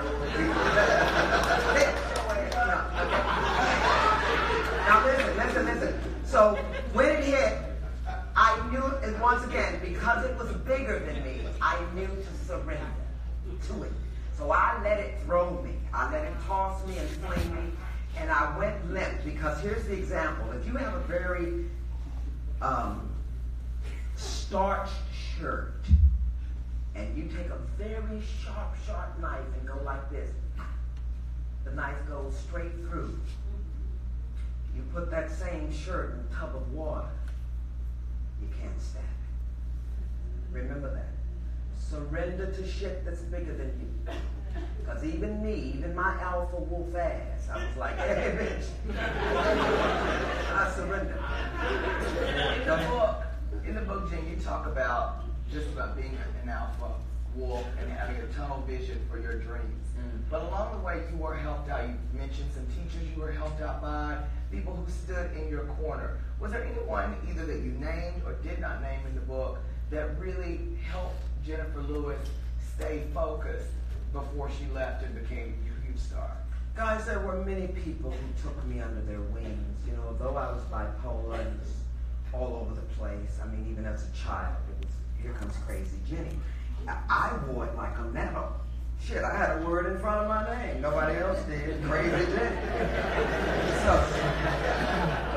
Now listen, listen, listen. So when it hit, I knew, and once again, because it was bigger than me, I knew to surrender to it. So I let it throw me. I let it toss me and fling me, and I went limp. Because here's the example: if you have a very um, starched shirt, and you take a very sharp, sharp knife and go like this, the knife goes straight through. You put that same shirt in a tub of water, you can't stab it. Remember that. surrender to shit that's bigger than you. Because even me, even my alpha wolf ass, I was like, hey, bitch. I surrender. In the book, in the book, Jen, you talk about just about being an alpha wolf and having a tunnel vision for your dreams. Mm. But along the way, you were helped out. You mentioned some teachers you were helped out by, people who stood in your corner. Was there anyone either that you named or did not name in the book that really helped Jenifer Lewis stay focused before she left and became a huge star? Guys, there were many people who took me under their wings. You know, though I was bipolar and was all over the place. I mean, even as a child, it was here comes crazy Jenny. I, I wore it like a medal. Shit, I had a word in front of my name. Nobody else did. Crazy Jenny. So,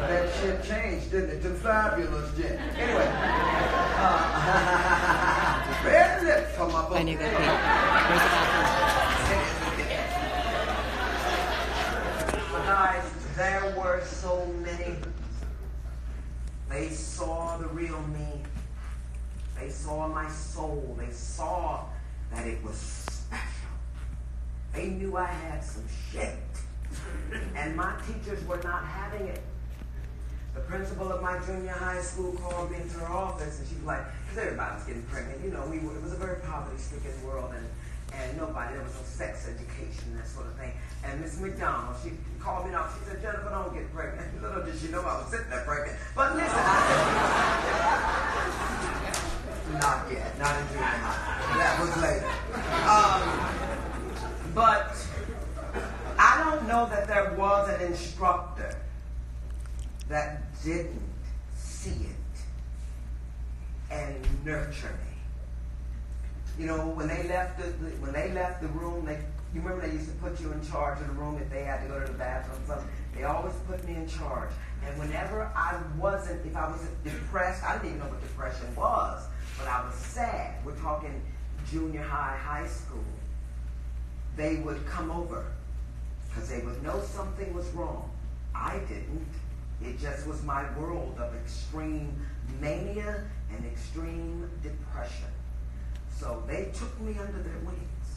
that shit changed, didn't it? To fabulous Jenny. Anyway, uh, red lips for my book. I need to go pee. Where's the bathroom? But guys, there were so many. They saw the real me. They saw my soul. They saw that it was special. They knew I had some shit. And my teachers were not having it. The principal of my junior high school called me into her office and she was like, because everybody was getting pregnant. You know, we were, it was a very poverty-stricken world and, and nobody, there was no sex education, that sort of thing. And Miss McDonald, she called me out. She said, Jenifer, don't get pregnant. Little did she know I was sitting there pregnant. But listen, not yet, not in junior. That was later. Um, but I don't know that there was an instructor that didn't see it and nurture me. You know, when they left the, the when they left the room, they you remember they used to put you in charge of the room if they had to go to the bathroom or something. They always put me in charge. And whenever I wasn't, if I was depressed, I didn't even know what depression was, but I was sad. We're talking junior high, high school. They would come over because they would know something was wrong. I didn't. It just was my world of extreme mania and extreme depression. So they took me under their wings.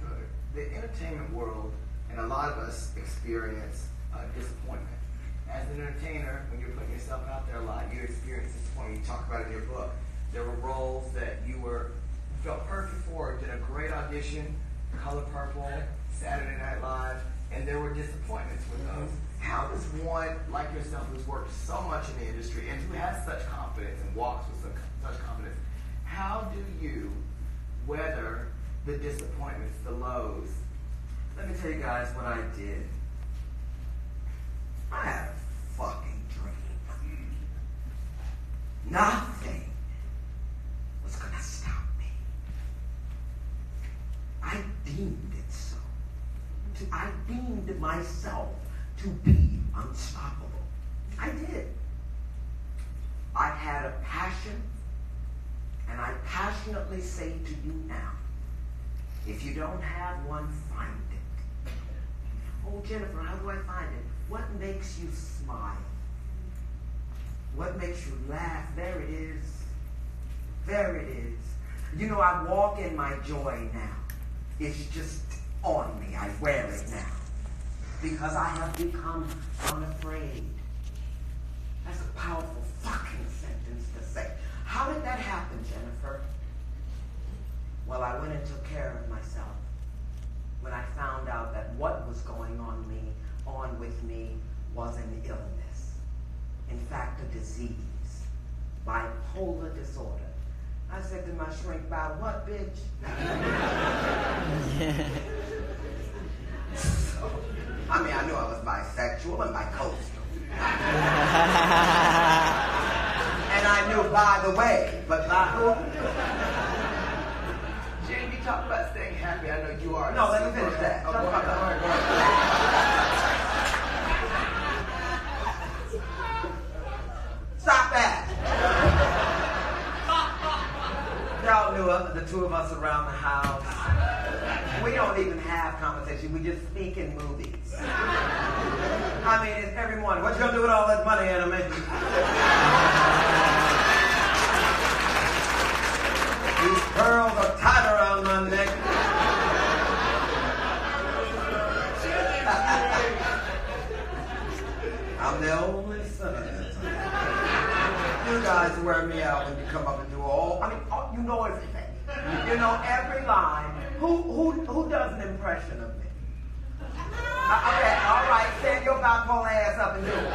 Good. The entertainment world, and a lot of us experience uh, disappointment. As an entertainer, when you're putting yourself out there a lot, you experience disappointment. You talk about it in your book. There were roles that you were felt perfect for, did a great audition, Color Purple, Saturday Night Live, and there were disappointments with those. How does one like yourself, who's worked so much in the industry and who has such confidence and walks with such, such confidence, how do you weather the disappointments, the lows? Let me tell you guys what I did. I had a fucking dream. Nothing was gonna stop me. I deemed it so. I deemed myself to be unstoppable. I did. I had a passion, and I passionately say to you now, if you don't have one, find it. Oh, Jenifer, how do I find it? What makes you smile? What makes you laugh? There it is. There it is. You know, I walk in my joy now. It's just on me. I wear it now. Because I have become unafraid. That's a powerful fucking. How did that happen, Jenifer? Well, I went and took care of myself when I found out that what was going on me, on with me, was an illness. In fact, a disease, bipolar disorder. I said to my shrink, by what, bitch? so, I mean, I knew I was bisexual and bicoastal. and I knew by the way, but by who? You talk about staying happy. I know you are. No, let me finish that. Oh, Shut go the fuck ahead, up. go ahead, go ahead. Stop that! Y'all knew us, the two of us around the house. We don't even have conversation. We just speak in movies. I mean, it's every morning. What you gonna do with all that money, Anna Pearls are tight around my neck. I'm the only son. You guys wear me out when you come up and do all. I mean, all, you know everything. You know every line. Who who who does an impression of me? Uh, okay, all right. Stand your bipolar ass up and do it.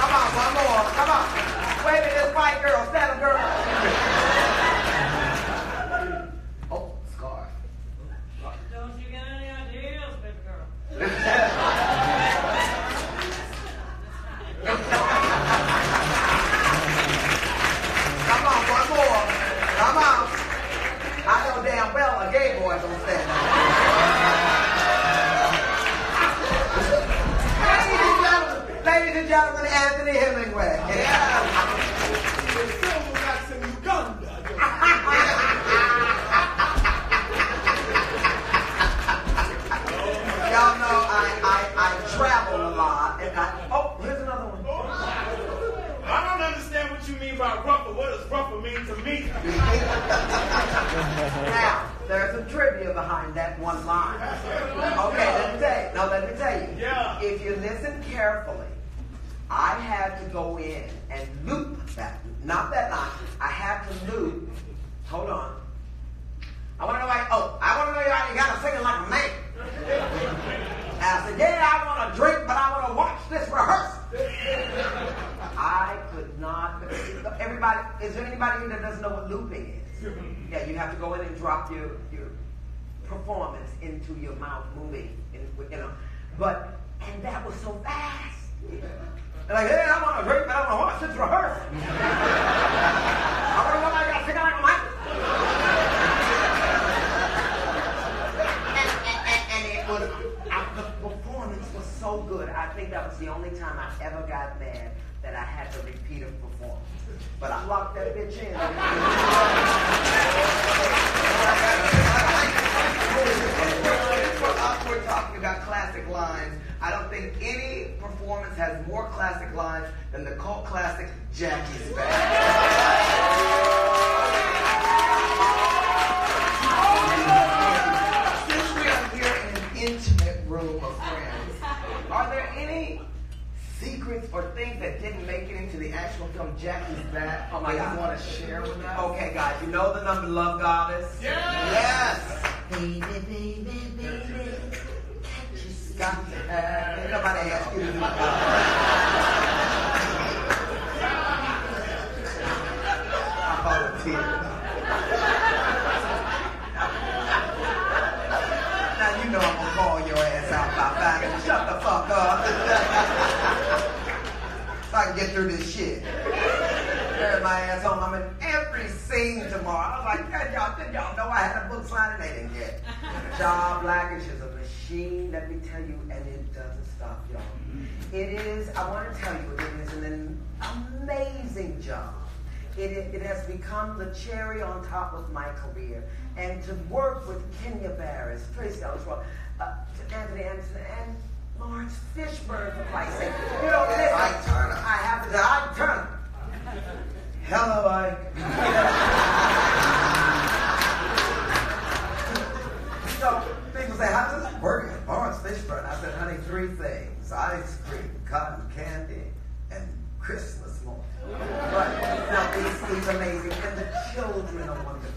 Come on, one more. Come on. Wait a minute, this white girl, up, girl. Okay, let me tell you. No, let me tell you. Yeah. If you listen carefully, I had to go in and loop that. Not that line. I had to loop. Hold on. I want to know why. Oh, I want to know why you got to sing it like a man. And I said, yeah, I want to drink, but I want to watch this rehearsal. I could not. Everybody, is there anybody here that doesn't know what looping is? Yeah, you have to go in and drop your your performance into your mouth moving, in, you know. But and that was so fast. And like, hey, I want to drink, but I want to watch this rehearsal. I want to know I got sing it like and, and, and, and it was the performance was so good. I think that was the only time I ever got mad that I had to repeat a performance. But I locked that bitch in. think any performance has more classic lines than the cult classic Jackie's Back. Since we are here in an intimate room of friends, are there any secrets or things that didn't make it into the actual film Jackie's Back Oh my that God. you want to share with us? Okay, guys, you know the number Love Goddess? Yes. Baby, baby, baby, stop that? Ain't nobody asked you to do that. I volunteered. Now you know I'm gonna call your ass out by five and shut the fuck up. so I can get through this shit. Carry my ass home. I'm in every scene tomorrow. I was like, "God, y'all, did y'all know I had a book signing? They didn't get. Job Black-ish is a machine, let me tell you, and it doesn't stop, y'all. It is, I want to tell you, it is an amazing job. It, it, has become the cherry on top of my career. And to work with Kenya Barris, Tracee Ellis Ross, uh, Anthony Anderson, and Laurence Fishburne, for Christ's sake. You know, listen, Ike Turner. I have to, I Turner. Hello, Ike. say, how does this work? Laurence Fishburne. I said, honey, three things: ice cream, cotton candy, and Christmas morning. But no, he's, he's amazing, and the children are wonderful.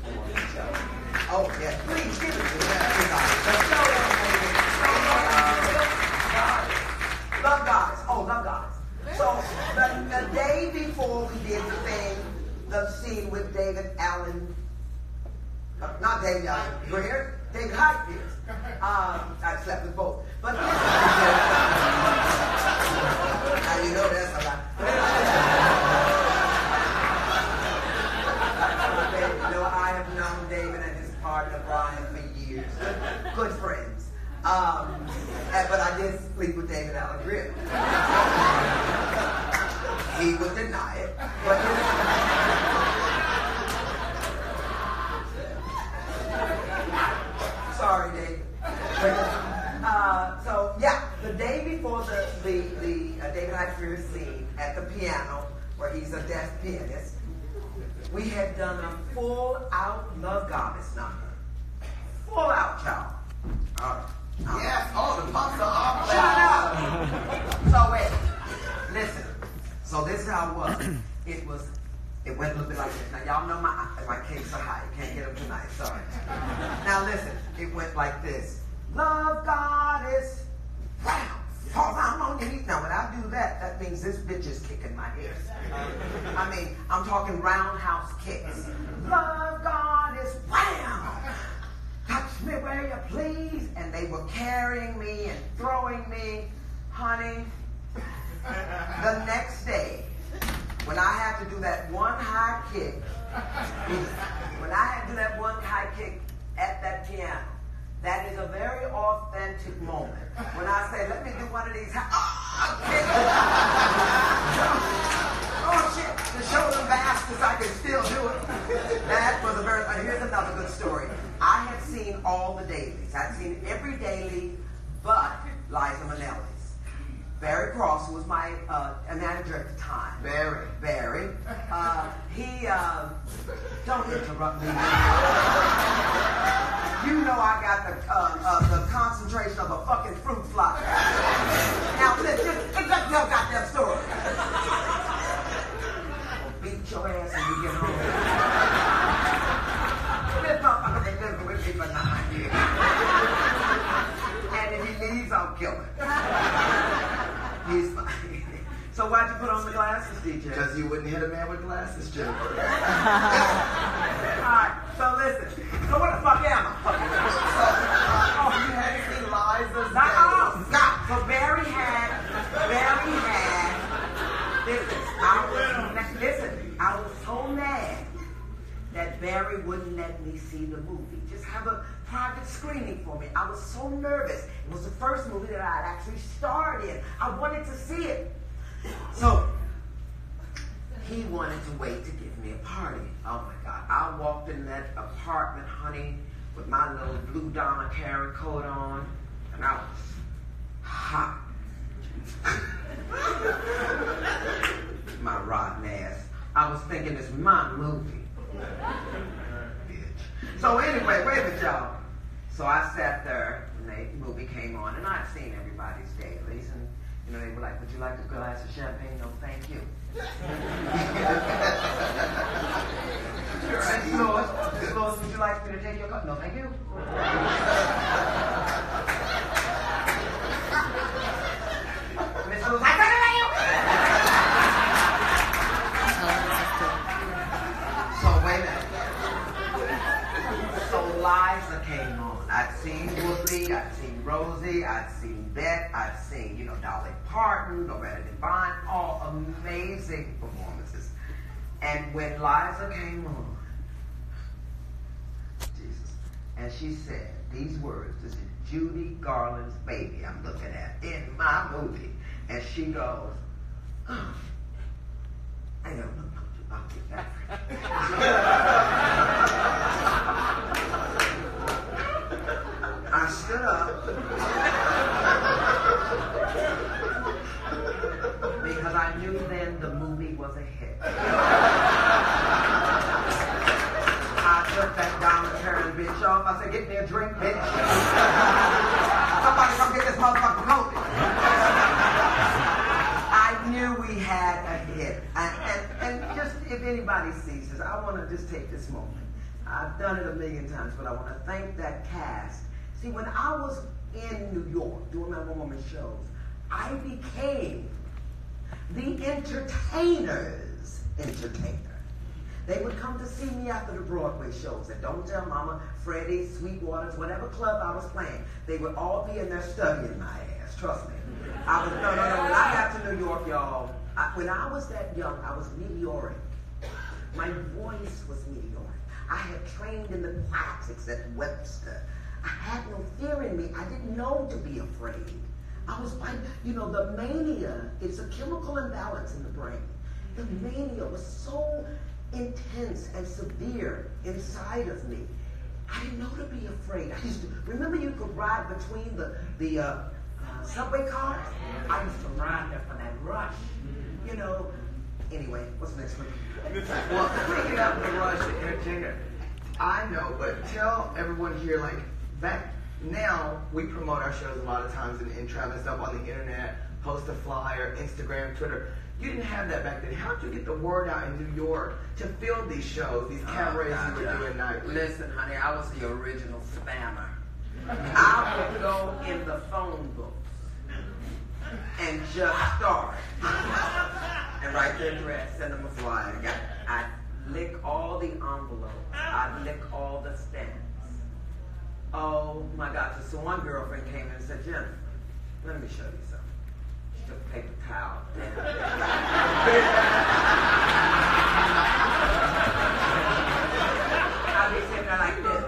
Oh yeah, please give it to them. Ass when you get home. This motherfucker been living with me for nine years. And if he leaves, I'll kill him. He's fine. So why'd you put on the glasses, DJ? Because you wouldn't hit a man with glasses, Jenifer. Alright, so listen. So what the fuck am I? oh, you had seen Liza's Not, oh, God. So Barry had, Barry had, listen, I was, listen, I was so mad that Barry wouldn't let me see the movie. Just have a screening for me. I was so nervous. It was the first movie that I'd actually starred in. I wanted to see it. So he wanted to wait to give me a party. Oh my God. I walked in that apartment, honey, with my little blue Donna Karan coat on, and I was hot. my rotten ass. I was thinking it's my movie. Bitch. So anyway, wait a minute, y'all. So I sat there and the movie came on, and I'd seen everybody's dailies, and you know they were like, "Would you like a glass of champagne?" No, thank you. Lewis, Miss would you like me to take your cup? No, thank you. I'd seen Rosie, I'd seen Bette, I'd seen, you know, Dolly Parton, Loretta Devine, all amazing performances. And when Liza came on, Jesus, and she said these words, this is Judy Garland's baby I'm looking at in my movie. And she goes, oh, I don't know about. I stood up because I knew then the movie was a hit. I took that Donna Karan bitch off. I said, get me a drink, bitch. Somebody come get this motherfucker coat. I knew we had a hit. And, and, and just if anybody sees this, I want to just take this moment. I've done it a million times, but I want to thank that cast. See, when I was in New York doing my one woman shows, I became the entertainer's entertainer. They would come to see me after the Broadway shows at Don't Tell Mama, Freddie, Sweetwaters, whatever club I was playing. They would all be in there studying my ass. Trust me. I was no, no, no. When I got to New York, y'all, I, when I was that young, I was meteoric. My voice was meteoric. I had trained in the classics at Webster. I had no fear in me. I didn't know to be afraid. I was like, you know, the mania, it's a chemical imbalance in the brain. The mania was so intense and severe inside of me. I didn't know to be afraid. I used to remember you could ride between the the uh, uh, subway cars. I used to ride there for that rush. You know, Anyway, what's next one? well, speaking of the rush entertainer, I know, but tell everyone here, like, back now, we promote our shows a lot of times and, and travel stuff on the internet, post a flyer, Instagram, Twitter. You didn't have that back then. How'd you get the word out in New York to fill these shows, these oh, cabarets Oh, you were doing nightly? Listen, honey, I was the original spammer. I would go in the phone books and just start and write their address, send them a flyer. Got- I'd lick all the envelopes. I'd lick all the stamps. Oh my God! So one girlfriend came in and said, Jenifer, let me show you something. She took a paper towel. I'd be sitting there like this.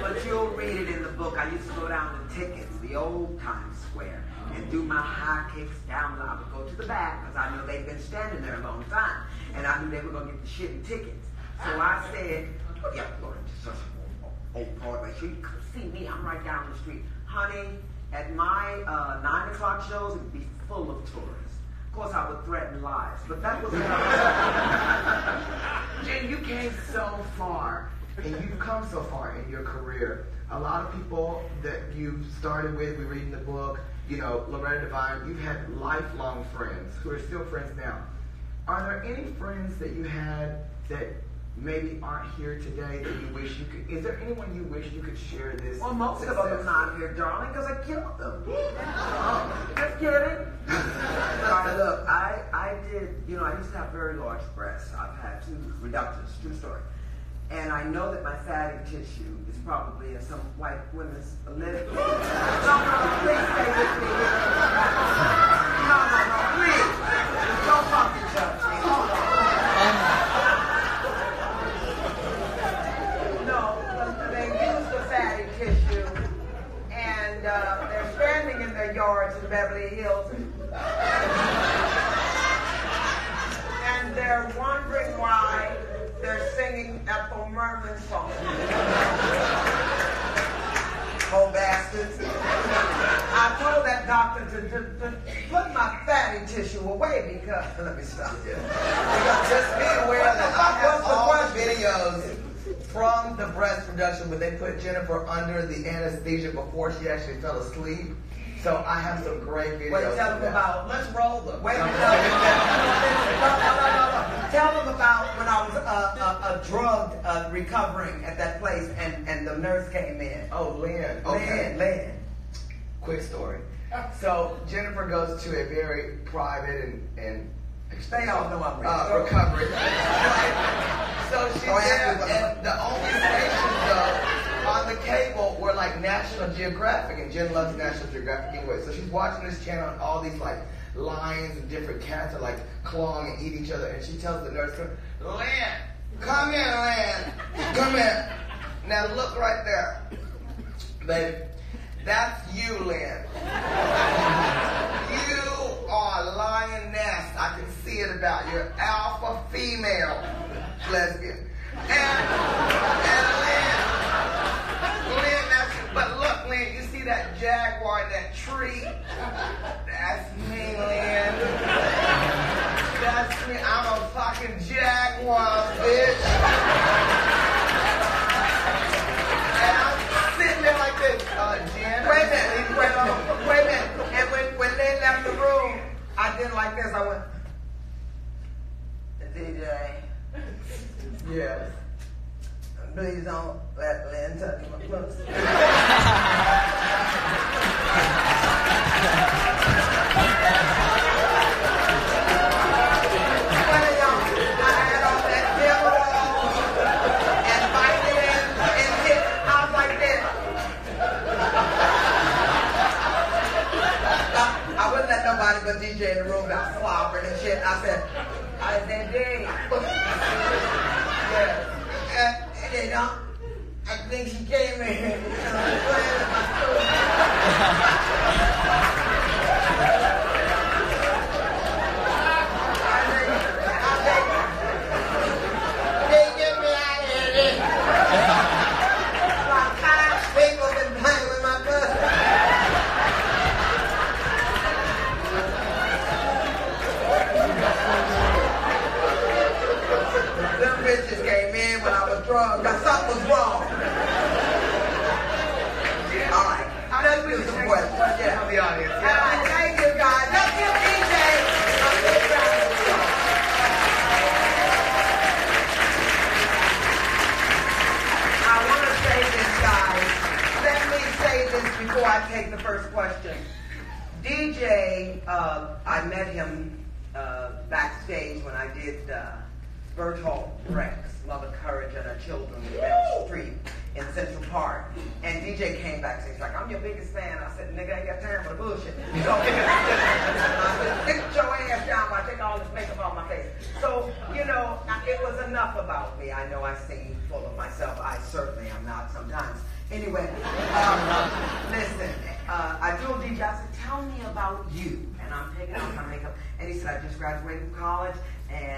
But you'll read it in the book. I used to go down to Tickets, the old Times Square, and do my high kicks down. I would go to the back because I knew they'd been standing there a long time, and I knew they were going to get the shitty tickets. So I said, oh, yeah, go to such old Broadway. So you see me. I'm right down the street. Honey, at my uh, 9 o'clock shows, it would be full of tourists. Of course, I would threaten lives, but that was Jen, you came so far, and you've come so far in your career. A lot of people that you've started with, we read in the book, you know, Loretta Devine, you've had lifelong friends who are still friends now. Are there any friends that you had that maybe aren't here today that you wish you could? Is there anyone you wish you could share this? Well, most of them are not here, darling, because I killed them. oh, just kidding. Sorry, look, I, I did, you know, I used to have very large breasts. I've had two reductions, true story. And I know that my fatty tissue is probably in some white women's lip. no, no, please stay with me. No, no, no, in Beverly Hills, and they're wondering why they're singing Ethel Merman songs. Oh, bastards. I told that doctor to, to, to put my fatty tissue away because, let me stop here. Because just be aware that I have all the videos from the breast reduction where they put Jenifer under the anesthesia before she actually fell asleep. So I have some great videos. Wait, tell them about. Let's roll them. Wait, no, no, no, no, no, no, no. Tell them about when I was uh, uh, uh, drugged, uh, recovering at that place, and, and the nurse came in. Oh, Lynn. Okay. Lynn, Lynn. Quick story. So Jenifer goes to a very private and and They all know I'm rich. uh, recovery. so she's Oh, yeah. there, and the only stations though on the cable were like National Geographic, and Jen loves National Geographic anyway. So she's watching this channel, and all these like lions and different cats are like clawing and eat each other, and she tells the nurse, "Lynn, come here, Lynn, come here. Now look right there, baby." That's you, Lynn. You are a lioness. I can see it about you. Alpha female lesbian. And, and Lynn, that's you. But look, Lynn, jaguar in that tree? That's me, Lynn. That's me. I'm a fucking jaguar, bitch. And I'm sitting there like this. Uh, Jen, Wait a minute, wait a minute, wait a minute. And when, when they left the room, I did like this. I went, DJ, Yes. Please don't let Lynn touch my pussy. I. I. I, I DJ in the room got slobbering and shit. I said, I said, Dave. yeah. And, you know, I think she came in. You know, Came backstage like, I'm your biggest fan. I said, nigga, I ain't got time for the bullshit. So, I said, sit your ass down while I take all this makeup off my face. So, you know, it was enough about me. I know I seem full of myself. I certainly am not sometimes. Anyway, um, listen, uh, I told DJ, I said, tell me about you. And I'm taking off my makeup. And he said, I just graduated from college and